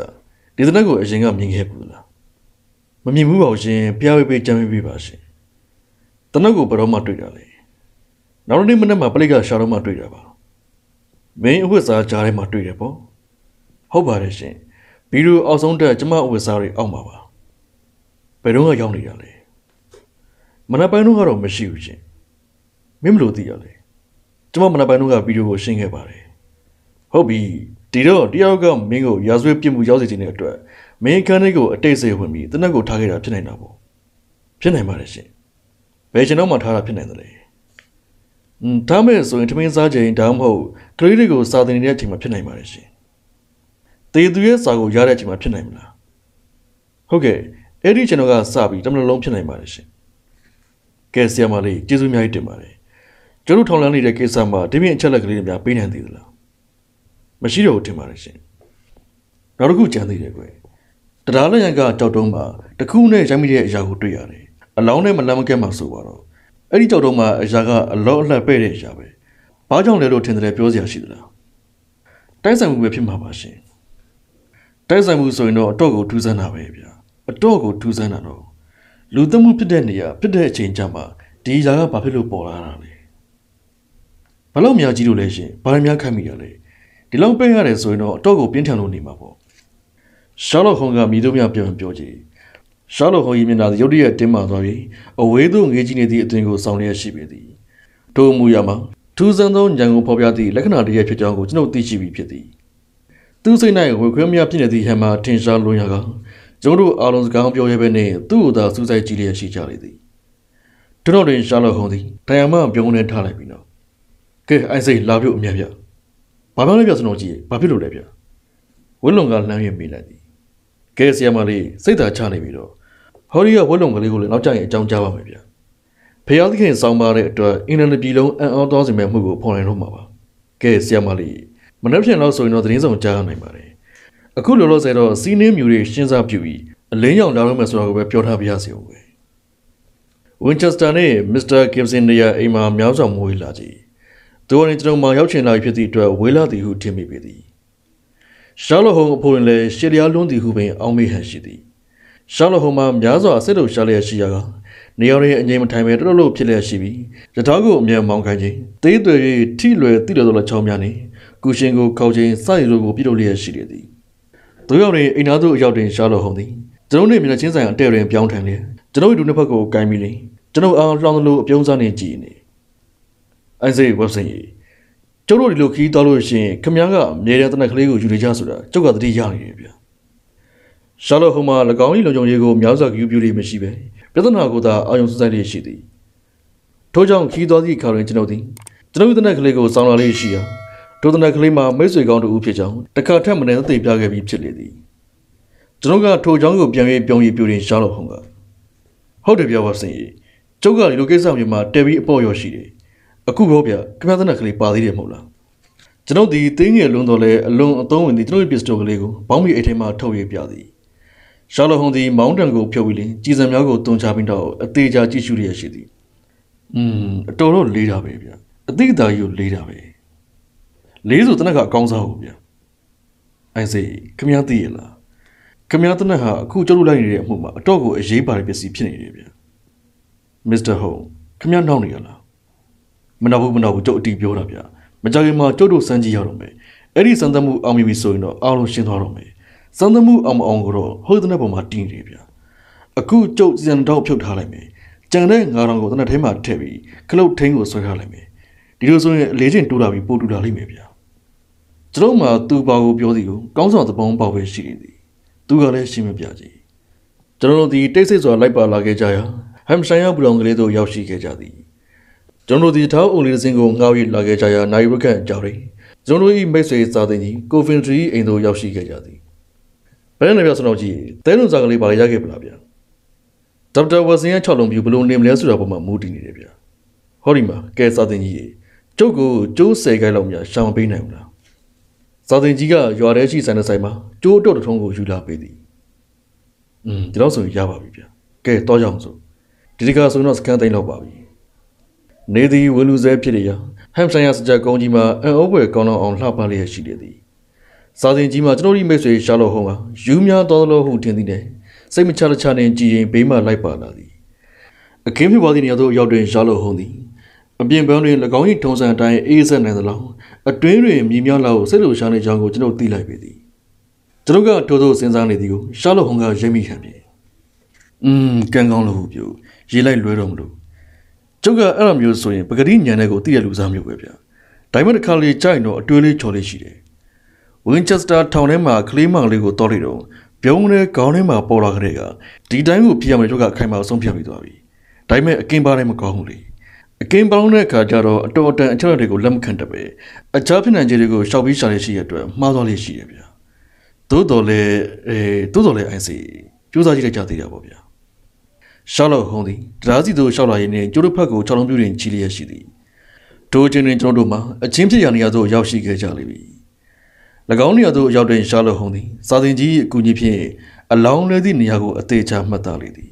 ဒီသနက်ကိုအရင်ကမြင်ခဲ့ဘူးလားမမြင်ဘူးပါဘူးရှင်ဖျားဝေးပေးကြမ်းပေးပါရှင်တနက်ကိုဘရောမှတွေ့တာလေနောက်နေ့မနေ့မှပလိကရှာတော့မှတွေ့တာပါမင်းအဝတ်စားကြားထဲမှာတွေ့တယ်ပေါ့ဟုတ်ပါတယ်ရှင်ဗီဒီယိုအောက်ဆုံးတက်ကျမအဝတ်စားတွေအောက်မှာပါဘယ်တော့မှရောက်နေတာလဲမနက်ပိုင်းတော့ကတော့မရှိဘူးရှင်မင်းမလို့သိရလဲကျမမနက်ပိုင်းတော့ကဗီဒီယိုကိုရှင်းခဲ့ပါတယ်ဟုတ်ပြီ ဒီတော့တယောက်ကမင်းကိုရာဇဝတ်ပြစ်မှုရောက်စေခြင်းတဲ့အတွက်မင်းခန်းလေးကိုအတိတ်စိတ်ဝင်ပြီးတနက်ကိုထားခဲ့တာဖြစ်နိုင်တာပေါ့ဖြစ်နိုင်ပါတယ်ရှင်ဘယ်ကျွန်တော်မှထားတာဖြစ်နိုင်တယ်လဲอืมဒါမဲ့ဆိုရင်ထမင်းစားချိန်ဒါမှမဟုတ်ကလေးတွေကိုစာသင်နေတဲ့အချိန်မှာဖြစ်နိုင်ပါတယ်ရှင်တေသူရဲ့စာကိုရတဲ့အချိန်မှာဖြစ်နိုင်မလားဟုတ်ကဲ့အဲ့ဒီကျွန်တော်ကစပြီးတမလုံးဖြစ်နိုင်ပါတယ်ရှင်ကဲဆရာမလေးကျေးဇူးအများကြီးတင်ပါတယ်ကျွန်တော်ထောင်လန်းနေတဲ့ကိစ္စမှာဒီပြင်အချက်လက်ကလေးတွေများပေးနိုင်သေးသလား မရှိတော့ဘူးထင်ပါတယ်ရှင်နောက်တစ်ခုကြံသေးတယ်ကွယ်တရားလက်ရန်ကကြောက်တုံးမှာတခုနဲ့ရိုက်မိတဲ့အရာကိုတွေ့ရတယ်အလောင်းနဲ့မလမ်းမကဲမှာဆိုပါတော့အဲ့ဒီကြောက်တုံးမှာအရာကအလောအလှပဲ့တဲ့အရာပဲဘာကြောင့်လဲလို့ထင်တယ်ပြောစရာရှိသလားတိုက်ဆိုင်မှုပဲဖြစ်မှာပါရှင်တိုက်ဆိုင်မှုဆိုရင်တော့အတော့ကိုထူးဆန်းတာပဲဗျာအတော့ကိုထူးဆန်းတာတော့လူသမှုဖြစ်တဲ့နေရာဖြစ်တဲ့အချိန်ကြမှာဒီຢာကဘာဖြစ်လို့ပေါ်လာတာလဲဘလို့များကြီးလို့လဲရှင်ဘာများခတ်မိရလဲ ဒီလောက်ပဲရတယ်ဆိုရင်တော့အတော့ကိုပြင်းထန်လို့နေမှာပေါ့ရှာလော့ဟုံကမိတို့များပြောပြောကြည့်ရှာလော့ဟုံဤမျက်နှာရုတ်တရက်တင်းမာသွားပြီးအဝေးသို့ငေးကြည့်နေသည့်အသွင်ကိုဆောင်လျက်ရှိပေသည်ထို့အမူအရာမှာထူးဆန်းသောဉာဏ်ကိုဖော်ပြသည့်လက္ခဏာတစ်ရပ်ဖြစ်ကြောင်းကိုကျွန်ုပ်သိရှိပြီးဖြစ်သည်သူစိတ်၌ဝေခွဲများဖြစ်နေသည့်ဟန်မှာထင်ရှားလွန်ရကကျွန်တော်တို့အားလုံးစကားပြောရဲပဲနဲ့သူ့ကိုသာစူးစိုက်ကြည့်လျက်ရှိကြလေသည်ကျွန်တော်တွင်ရှာလော့ဟုံသည်တရားမှပြုံးနေထားလိုက်ပြီနော်ကဲအိုင်စိတ်လာပြုတ်အမြတ်ပြ ဘာပြောလဲပြစနော်ကြည့်ဘာဖြစ်လို့လဲပြဝက်လုံကလှမ်းရမိလိုက်သည်ကဲဆီယမလေးစိတ်သာချနေပြီတော့ဟော်ရီကဝက်လုံကလေးကိုလည်းနောက်ကျရင်အကြောင်းကြားပါမယ်ဗျဖျားသခင်စောင်းပါတဲ့အတွက်အင်္ဂလန်ပြည်လုံးအံ့ဩသွားစေမယ့်မှုကိုဖော်နိုင်တော့မှာပါကဲဆီယမလေးမနှက်ဖြန်တော့ဆိုရင်တော့သတင်းဆောင်ကြားနိုင်ပါတယ်အခုလောလောဆယ်တော့စီးနင်းမြူတွေရှင်းစားပြူပြီးအလင်းရောင်လာတော့မယ်ဆိုတာကိုပဲပြောထားပြရစီဦးပဲဝင်းချက်စတာနဲ့မစ္စတာကင်ဆင်နေရအိမ်မှာမြောက်ဆောင်မွေးလာကြည် သူကနေကျွန်တော်မှရောက်ချင်လာဖြစ်သည့်အတွက်ဝေးလာသည်ဟုထင်မိပေသည်ရှာလော့ဟုံအဖိုးရင်လည်းရှေလျားလွန်းသည်ဟုပင်အောင်းမေးဟန်ရှိသည်ရှာလော့ဟုံမှာများစွာစစ်တုပ်ရှာလျက်ရှိရာကနေရာရဲ့အငြိမ်မထိုင်ပဲတော်တော်လို့ဖြစ်လျက်ရှိပြီးရထားကိုအမြန်မောင်းခိုင်းခြင်းသေးသွေ၍ထိလွယ်တိလွယ်သောလက်ချောင်းများနှင့်ကုရှင်ကိုခောက်ခြင်းစရည်တို့ကိုပြုလုပ်လျက်ရှိရသည်သူရောက်နေအိမ်သားတို့အရောက်တွင်ရှာလော့ဟုံသည်ကျွန်ုပ်နှင့်မျက်နှာချင်းဆိုင်အတဲတွင်ပြောင်းထန်လျက်ကျွန်ုပ်တို့နှစ်ဖက်ကိုကိုင်းပြီးလင်ကျွန်ုပ်အားလှောင်းသလိုအပြုံးစားနေကြည်နေ အဲစိဝက်စိကျုပ်တို့ဒီလိုခီးသွားလို့ရှိရင်ခမည်းကအမြဲတမ်းတနက်ကလေးကိုယူနေကြဆိုတာကျုပ်ကသတိရနေတယ်ဗျာ။ရှာလော့ဟိုမှာ၎င်း၏လုံခြုံရေးကိုများစွာဂရုပြုလေမရှိပဲပြဿနာကိုသာအာရုံစိုက်လေရှိသည်။ထို့ကြောင့်ခီးသွားသည့်အခါတွင်ကျွန်ုပ်သည်ကျွန်ုပ်တနက်ကလေးကိုစောင်းလာလေရှိရာထိုတနက်ကလေးမှာမိတ်ဆွေကောင်းတို့ဦးဖြစ်ကြောင်းတခါထက်မနည်းသိပြခဲ့ပြီးဖြစ်လေသည်။ကျွန်ုပ်ကထိုကြောင်းကိုပြန်၍ပြုံးရည်ပြူရင်ရှာလော့ဟုံကဟုတ်တယ်ဗျာဝါစင်ကြီးကျုပ်ကဒီလိုကိစ္စမျိုးမှာတဲပြီးအပေါ့ရောရှိတယ် အခုပြောပြခမသနက်ကလေးပါသေးတယ်မဟုတ်လားကျွန်ုပ်ဒီတင်းငယ်လွန်းတော်လဲအလွန်အသုံးဝင်သည့်ကျွန်ုပ်ပစ္စတိုကလေးကိုဘောင်းမီအိတ်ထဲမှာထုတ်ရပြသည်ရှာလော့ဟုံသည်မောင်းတန်ကိုဖြုတ်ပြီးလင်ကြည်စံများကိုတွန်းချပြီးတော့အသေးချာကြည့်ရှုရရှိသည်อืมအတော်တော့လေးတာပဲဗျအသိအသာကြီးကိုလေးတာပဲလေးဆိုတနက်ကအကောင်းစားဟုတ်ဗျအိုင်စေခမည်းသိရလားခမည်းတနက်ဟာအခုကျုပ်တို့လိုက်နေတဲ့အမှုမှာအတော့ကိုအရေးပါတဲ့ပစ္စည်းဖြစ်နေတယ်ဗျမစ္စတာဟုံခမည်းနှောင်းနေရလား မနှောက်ဘူးမနှောက်ဘူးကျုပ်အတီးပြောတာဗျမကြခင်မှာကျုပ်တို့စမ်းကြည့်ရတော့မယ်အဲ့ဒီစမ်းသပ်မှုအောင်ပြီဆိုရင်တော့အားလုံးရှင်းသွားတော့မယ်စမ်းသပ်မှုအောင်မအောင်ကိုတော့ဟုတ်တဲ့ပုံမှာတင်းနေတယ်ဗျအခုကျုပ်စံတော့ဖြုတ်ထားလိုက်မယ်ကြံတဲ့ငါးတောင်ကိုတနက်ထဲမှာထည့်ပြီးခလုတ်ထင်းကိုဆွဲထားလိုက်မယ်ဒီလိုဆိုရင်အလေးချင်းတူးလာပြီးပို့တူလာလိမ့်မယ်ဗျာကျွန်တော်မှသူ့ဘာကိုပြောသည်ကိုကောင်းဆောင်သဘောပေါက်ပဲရှိနေသည်သူကလည်းရှင်းမပြကြည်ကျွန်တော်တို့ဒီတိတ်ဆိတ်စွာလိုက်ပါလာခဲ့ကြရာဟမ်ဆိုင်ယာဘူလောင်ကလေးတို့ရောက်ရှိခဲ့ကြသည် ကျွန်တော်တို့ဒီထောက်အုံလေးစင်းကိုငှားပြီးလာခဲ့ကြရာနိုင်ရခန့်ကြော်ရင်ကျွန်တော်တို့ဤမိတ်ဆွေစာသင်ကြီးကိုဖင်ထရီအိမ်သို့ရောက်ရှိခဲ့ကြသည်ဘယ်နဲ့ပြစတော့ကြည့်တဲလုံစာကလေးပါရခဲ့ပလားဗျာဒေါက်တာဝဆင်ရဲ့6လုံးပြူဘလို့နေမလဲဆိုတာပေါ်မှာမူတည်နေတယ်ဗျာဟောဒီမှာကဲစာသင်ကြီးကျုပ်ကိုကျိုးဆယ်ခိုင်းလောက်များရှောင်ပေးနိုင်မလားစာသင်ကြီးကရွာထဲရှိဆိုင်တဲ့ဆိုင်မှာကျိုးတော့တထုံးကိုယူလာပေးသည်อืมဒီတော့ဆိုရင်ရပါပြီဗျာကဲတော့ကြအောင်ဆိုဒီတကဆိုတော့စကန်သိန်းလောက်ပါပြီ နေသည်ဝလူဆဲဖြစ်နေရဟမ်ဆိုင်ယာစကြကုန်းကြီးမှာအန်အိုးပွဲကောင်းအောင်လှပလျက်ရှိနေသည်စာသင်ကြီးမှာကျွန်တော်ဒီမိတ်ဆွေရှာလော့ဟုံးကယူများတော်တော်ဟုထင်သည်နဲ့စိတ်မချလက်ချနဲ့ကြည်ရင်ဘေးမှလိုက်ပါလာသည်အခင်းဖြစ်ပွားသည့်နေရာသို့ရောက်တွင်ရှာလော့ဟုံးသည်အပြင်ပန်းတွင်၎င်း၏ထုံးစံအတိုင်းအေးဆက်နိုင်သလောက်အတွင်းတွင်မြည်များလောက်စိတ်လိုရှာနေကြောင်းကိုကျွန်ုပ်သိလိုက်ပေသည်ကျွန်ုပ်ကထိုးထိုးစဉ်းစားနေသည်ကိုရှာလော့ဟုံးကရိပ်မိခံပြီอืมကံကောင်းလို့ပြူရေးလိုက်လွဲတော့မလို့ ကျုပ်ကအဲ့လိုမျိုးဆိုရင်ပဂတိညံတဲ့ကိုသိရလူစားမျိုးပဲဗျာဒါပေမဲ့တစ်ခါလေကြိုက်တော့အတွေးလေးချော်လေးရှိတယ်ဝင်းချက်စတာထောင်ထဲမှာကလေးမောင်လေးကိုတော်လိုက်တော့ပြုံးတဲ့ခေါင်းထဲမှာပေါ်လာကြတဲ့ကဒီတိုင်းကိုပြရမယ်တို့ကအခိုင်အမာဆုံးဖြတ်ပြီးသွားပြီဒါပေမဲ့အကင်းပါတိုင်းမကောင်းဘူးလေအကင်းပေါင်းတဲ့အခါကျတော့အတော်အတန်အချက်အလက်တွေကိုလက်မခံတပဲအခြားဖြစ်နိုင်ခြေတွေကိုရှောက်ပြီးရှာရရှိရတဲ့အတွက်မှားသွားလေးရှိရဗျာသို့တော်လည်းအဲသို့တော်လည်းအိုင်စီစူးစမ်းကြည့်လိုက်ကြသေးတာပေါ့ဗျာ ရှောက်လို့ဟုံးသည်တရားစီသို့ရှောက်လာရင်းနဲ့ကျိုးတို့ဖက်ကိုခြောက်လုံးပြူရင်ကြီးလျက်ရှိသည်ဒိုချင်းတွင်ကျွန်တော်တို့မှာအချင်းဖြစ်ရာနေရာသို့ရောက်ရှိခဲ့ကြလိမ့်မည်၎င်းနေရာသို့ရောက်တဲ့ရှားလို့ဟုံးသည်စာသင်ကြီးအကူကြီးဖြင့်အလောင်းလဲသည့်နေရာကိုအသေးချာမှတ်သားလေသည်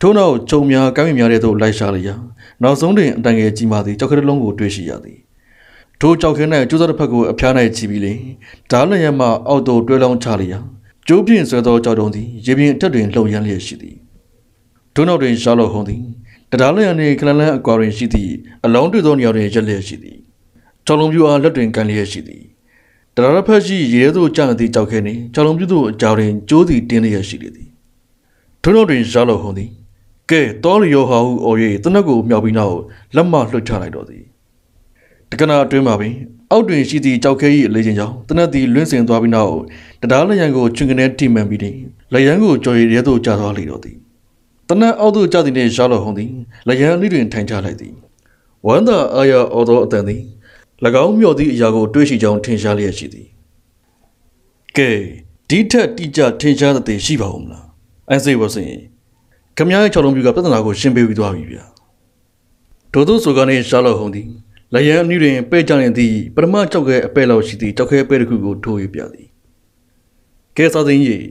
ထို့နောက်ဂျုံများကမ်းမြများတဲ့သို့လိုက်ရှာလျာနောက်ဆုံးတွင်အတန်ငယ်ကြီးမာသည်ကြောက်ကလေးလုံးကိုတွေ့ရှိရသည်ထိုကြောက်ခဲနဲ့ကျိုးစားတစ်ဖက်ကိုအဖျား၌ချီပြီးလေဓာလျက်မှအောက်သို့တွဲလောင်းချလျာကျိုးပြင်းဆွဲသောကြောက်တုံးသည်ရေပြင်အတက်တွင်လှုပ်ရမ်းလျက်ရှိသည် ဒုနောက်တွင်ရှာလော့ဟုံးသည်တရားလျက်နှင့်ခလန်လန်းအကွာတွင်ရှိသည့်အလောင်းတွေ့သောနေရာတွင်ရက်လျက်ရှိသည်ကြောက်လုံးပြူအားလက်တွင်ကန်လျက်ရှိသည်တရားတစ်ဖက်ရှိရေသို့ကျသည့်ကြောက်ခဲနှင့်ကြောက်လုံးပြူသို့အကြောင်တွင်ကျိုးသည်တင်းလျက်ရှိလေသည်ဒုနောက်တွင်ရှာလော့ဟုံးသည်ကဲတော်လျောဟာဟုအော်၍တနက်ကိုမြောက်ပြီးနောက်လက်မလွှတ်ချလိုက်တော်သည်တကနာအတွင်းမှာပင်အောက်တွင်ရှိသည့်ကြောက်ခဲ၏အလေးချင်းကြောင့်တနက်သည်လွင့်စင်သွားပြီးနောက်တရားလျံကိုချွင်ကနေတိမှန်ပြီးသည်လျံကိုကြော်ရည်ရဲသို့ကျသွားလေတော်သည်တ နက်အောက်သို့ကျသည်နှင့်ရှာလော့ဟုံးသည်လျံအနည်းတွင်ထိုင်ချလိုက်သည်ဝမ်းသာအာရအော်သောအတန်သည်၎င်းမျှော်သည့်အရာကိုတွေးရှိကြောင်းထင်ရှားလျက်ရှိသည်ကဲဒီထက်တိကျထင်ရှားတဲ့ရှိပါဦးမလားအန်စေဝစင်ခမည်းရဲ့၆လုံးပြူကပြဿနာကိုရှင်းပေးပြီးသွားပြီဗျာဒို့သောဆိုကနေရှာလော့ဟုံးသည်လယံအနည်းတွင်ပဲ့ကြနေသည့်ပထမကြောက်ခဲအပဲ့လောက်ရှိသည့်ကြောက်ခဲပဲ့တစ်ခုကိုထိုးရပြသည်ကဲစားသိင်းကြီး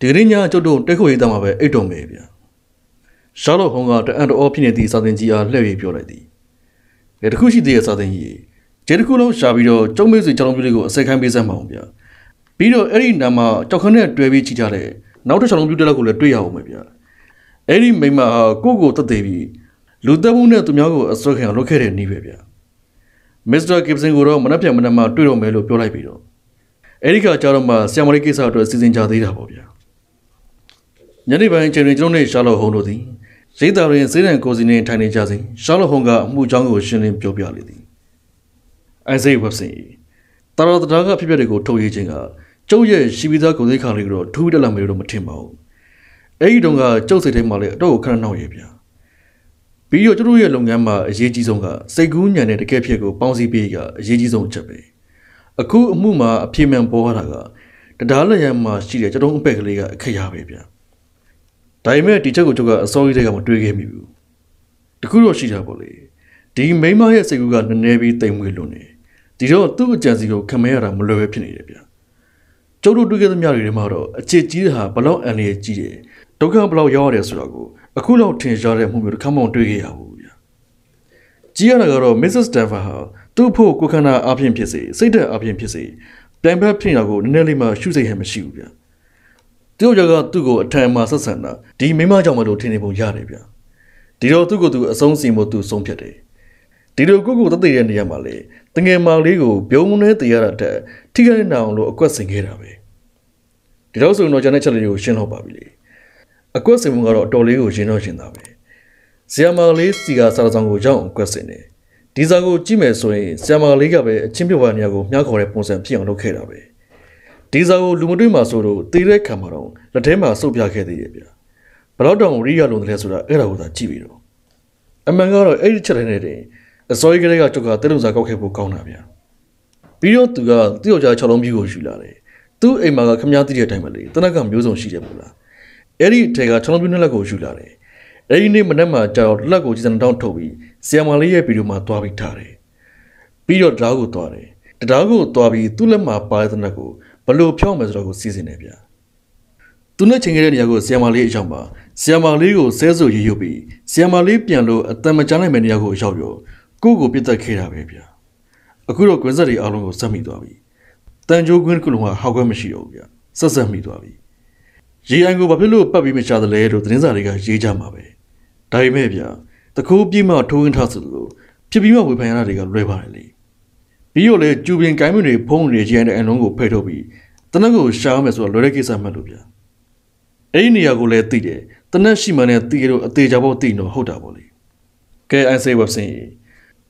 ဒီကနေ့ညကျုပ်တို့တက်ခုရေးသားမှာပဲအိတ်တော်မယ်ဗျာ ရှာလော့ဟုံးကတအန်တော်ဖြစ်နေသည့်စားသိင်းကြီးအားလှည့်၍ပြောလိုက်သည်လေတစ်ခုရှိသေးတဲ့စားသိင်းကြီးကျေတစ်ခုလုံးရှာပြီးတော့ကျုံမေးစီကြောင်ပြူလေးကိုအစိတ်ခိုင်းပေးစမ်းပါအောင်ဗျာပြီးတော့အဲ့ဒီနာမှာကြောက်ခနဲ့တွဲပြီးကြည့်ကြတဲ့နောက်တစ်ချောင်းပြူတက်လက်ကိုလည်းတွေ့ရအောင်မယ်ဗျာအဲ့ဒီမိမဟာကိုကိုတက်သေးပြီးလူသက်မှုနဲ့သူများကိုအစွဲခံအောင်လုပ်ခဲ့တဲ့နည်းပဲဗျာမစ္စတာဂစ်ဆန်ကိုတော့မနှက်ပြန်မနှက်မှတွေ့တော့မယ်လို့ပြောလိုက်ပြီးတော့အဲ့ဒီကကြာတော့မှဆီယမလေးကိစ္စအတွက်စီစဉ်ကြသေးတာပေါ့ဗျာ ညနေပိုင်းချိန်တွင်ကျွန်တော်နဲ့ရှာလော့ဟုံးတို့သည်ရိတ်တာတွင်စေးတံကိုစီနှင့်ထိုင်နေကြစဉ်ရှာလော့ဟုံးကအမှုကြောင်းကိုရှင်းလင်းပြောပြလေသည်အိုင်ဇေးဝက်ဆင်တာတော်တရားကဖြစ်ပျက်တွေကိုထုတ်ရေးခြင်းကကျုပ်ရဲ့ရှိပြီးသားကုန်သိက္ခာလေးကတော့ထူးတက်လာမယ်လို့မထင်ပါဘူးအဲ့ဒီတုန်းကကျုပ်စိတ်ထဲမှာလည်းအတော့ကိုခဏနှောက်ရဗျာပြီးတော့ကျတို့ရဲ့လုပ်ငန်းမှာအရေးကြီးဆုံးကစိတ်ကူးညံတဲ့တကယ်ဖြစ်ကိုပေါင်းစည်းပေးကအရေးကြီးဆုံးအချက်ပဲအခုအမှုမှာအပြည့်မှန်ပေါ်လာတာကတရားလက်ရန်မှာရှိတဲ့ကျတို့အပက်ကလေးကအခက်ရပဲဗျာ ဒါပေမဲ့ဒီချက်ကိုကျုပ်ကအစောကြီးတည်းကမတွေးခဲ့မိဘူးတခုတော့ရှိတာပေါ့လေဒီမိမရဲ့စိတ်ကူးကနည်းနည်းပြီးတိမ်မွေးလွန်းနေဒီတော့သူ့အကြံစီကိုခံမရတာမလွယ်ပဲဖြစ်နေတယ်ဗျာကျုပ်တို့တွေ့ခဲ့သမျှတွေထဲမှာတော့အချစ်ကြီးတဲ့ဟာဘလောက်အန်ရည်ကြီးတယ်ဒုက္ခဘလောက်ရောက်ရတယ်ဆိုတော့ကိုအခုလောက်ထင်ရှားတဲ့မှုမျိုးတစ်ခါမှမတွေ့ခဲ့ရဘူးဗျာကြီးရတာကတော့ Mrs. Stanford ဟာသူ့ဖို့ကိုခန္ဓာအပြင်ဖြစ်စေစိတ်ဓာတ်အပြင်ဖြစ်စေပြိုင်ဘက်ဖြစ်တာကိုနည်းနည်းလေးမှရှုစိတ်ဟန်မရှိဘူးဗျာ သူ့ယောက်ကသူ့ကိုအထံမှာဆက်ဆံတာဒီမိမကြောင့်မလို့ထင်နေပုံရတယ်ဗျာဒီတော့သူ့ကိုသူအဆုံးစီမို့သူဆုံးဖြတ်တယ်ဒီလိုကိုကိုတသက်ရဲ့နေရာမှာလေတငယ်မောင်လေးကိုပြုံးနေတရတာတက်ထိခိုက်နေအောင်လို့အကွက်ဆင်ခဲ့တာပဲဒီတော့ဆိုရင်တော့ကျွန်တဲ့ချက်လေးကိုရှင်းတော့ပါပြီလေအကွက်စင်မှုကတော့အတော်လေးကိုရင်တော့ရင်သားပဲဇီယာမာလေးစီကစာဆောင်ကိုရောက်အောင်ကွက်စင်တယ်ဒီစာကိုကြည့်မယ်ဆိုရင်ဇီယာမာလေးကပဲအချင်းပြပွားနေရာကိုမြှောက်ခေါ်တဲ့ပုံစံဖြစ်အောင်လုပ်ခဲ့တာပဲ ဒီစာကိုလူမတွေ့မှဆိုတော့တေးတဲ့ခံမှာတော့လက်ထဲမှာစုပ်ပြခဲ့သေးရဲ့ဗျဘလောက်တောင်ရိရလုံးတယ်ဆိုတာအဲ့ဒါကိုသာကြည့်ပြီးတော့အမှန်ကတော့အဲ့ဒီချက်တဲ့နဲ့တင်အစောကြီးကလေးကကျုပ်ကတဲလုံးစာကောက်ခဲ့ဖို့ကောင်းတာဗျပြီးတော့သူကသူ့ယောက်ျား6လုံးပြူကိုယူလာတယ်သူ့အိမ်မှာကခမည်းသိတဲ့အတိုင်းပဲလေတနက်ကမျိုးစုံရှိတယ်မို့လားအဲ့ဒီထဲကချောင်းပြင်းလက်ကိုယူလာတယ်အဲ့ဒီနေ့မနက်မှာကြာတော့လက်ကိုကြီးစံတောင်းထုတ်ပြီးဆီယမလေးရဲ့ဗီဒီယိုမှာသွားပြီးထားတယ်ပြီးတော့ဓာတ်ကိုသွားတယ်ဓာတ်ကိုသွားပြီးသူ့လက်မှာပါတဲ့နက်ကိုဘ လို့ဖြောင်းမယ်ဆိုတော့ကိုစီစဉ်နေဗျာသူနဲ့ချိန်ခဲ့တဲ့နေရာကိုဆီယမလေးအရောက်မှာဆီယမလေးကိုဆဲဆူရွရွပြီးဆီယမလေးပြန်လို့အတန်မချမ်းနိုင်မယ့်နေရာကိုရောက်ရောကိုကိုပြစ်တက်ခဲ့တာပဲဗျာအခုတော့ကွင်းဆက်တွေအားလုံးကိုစက်မိသွားပြီတန်ကြိုးကွင်းကလုံးကဟောက်ခွဲမရှိတော့ဘူးဗျာဆက်ဆက်မိသွားပြီရေအိုင်ကိုဘာဖြစ်လို့ပတ်ပြီးမချသလဲလို့သတင်းစာတွေကရေးကြမှာပဲဒါပေမဲ့ဗျာတခိုးပြိမထိုးဝင်ထားသလိုဖြစ်ပြီးမှဝေဖန်ရတာတွေကလွဲပါတယ်လေ ပြီးတော့လေကျူပင်ကိုင်းမွေတွေဖုံးနေကြတဲ့အန်လုံးကိုဖဲ့ထုတ်ပြီးတနက်ကိုရှားမယ်ဆိုတော့လွယ်တဲ့ကိစ္စမှတ်လို့ဗျာအဲ့ဒီနေရာကိုလည်းသိတယ်တနက်ရှိမှနဲ့သိရလို့အသေးချဖို့သိတော့ဟုတ်တာပေါ့လေကဲ IC website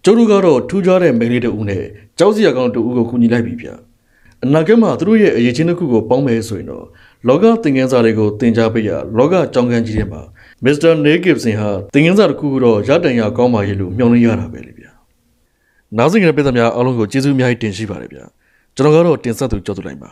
ကျိုးတို့ကတော့ထူးခြားတဲ့မိန်းလေးတဦးနဲ့ကြောက်စရာကောင်းတူဦးကိုကူညီလိုက်ပြီဗျာအနာဂတ်မှာသူတို့ရဲ့အရေးချင်းတစ်ခုကိုပေါင်းမယ်ဆိုရင်တော့လောကသင်ခန်းစာတွေကိုသင်ကြားပေးရလောကကြောင်းခန်းကြီးထဲမှာမစ္စတာနေဂစ်ဆင်ဟာသင်ခန်းစာတစ်ခုခုတော့ရတန်ရကောင်းပါရဲ့လို့မျှော်လင့်ရတာပဲလေဗျာ။ နောက်สิ่งရဲ့ပြည်သူများအားလုံးကိုကျေးဇူးအများကြီးတင်ရှိပါတယ်ဗျာ။ကျွန်တော်ကတော့တင်ဆက်သူကြောက်သူလိုက်ပါ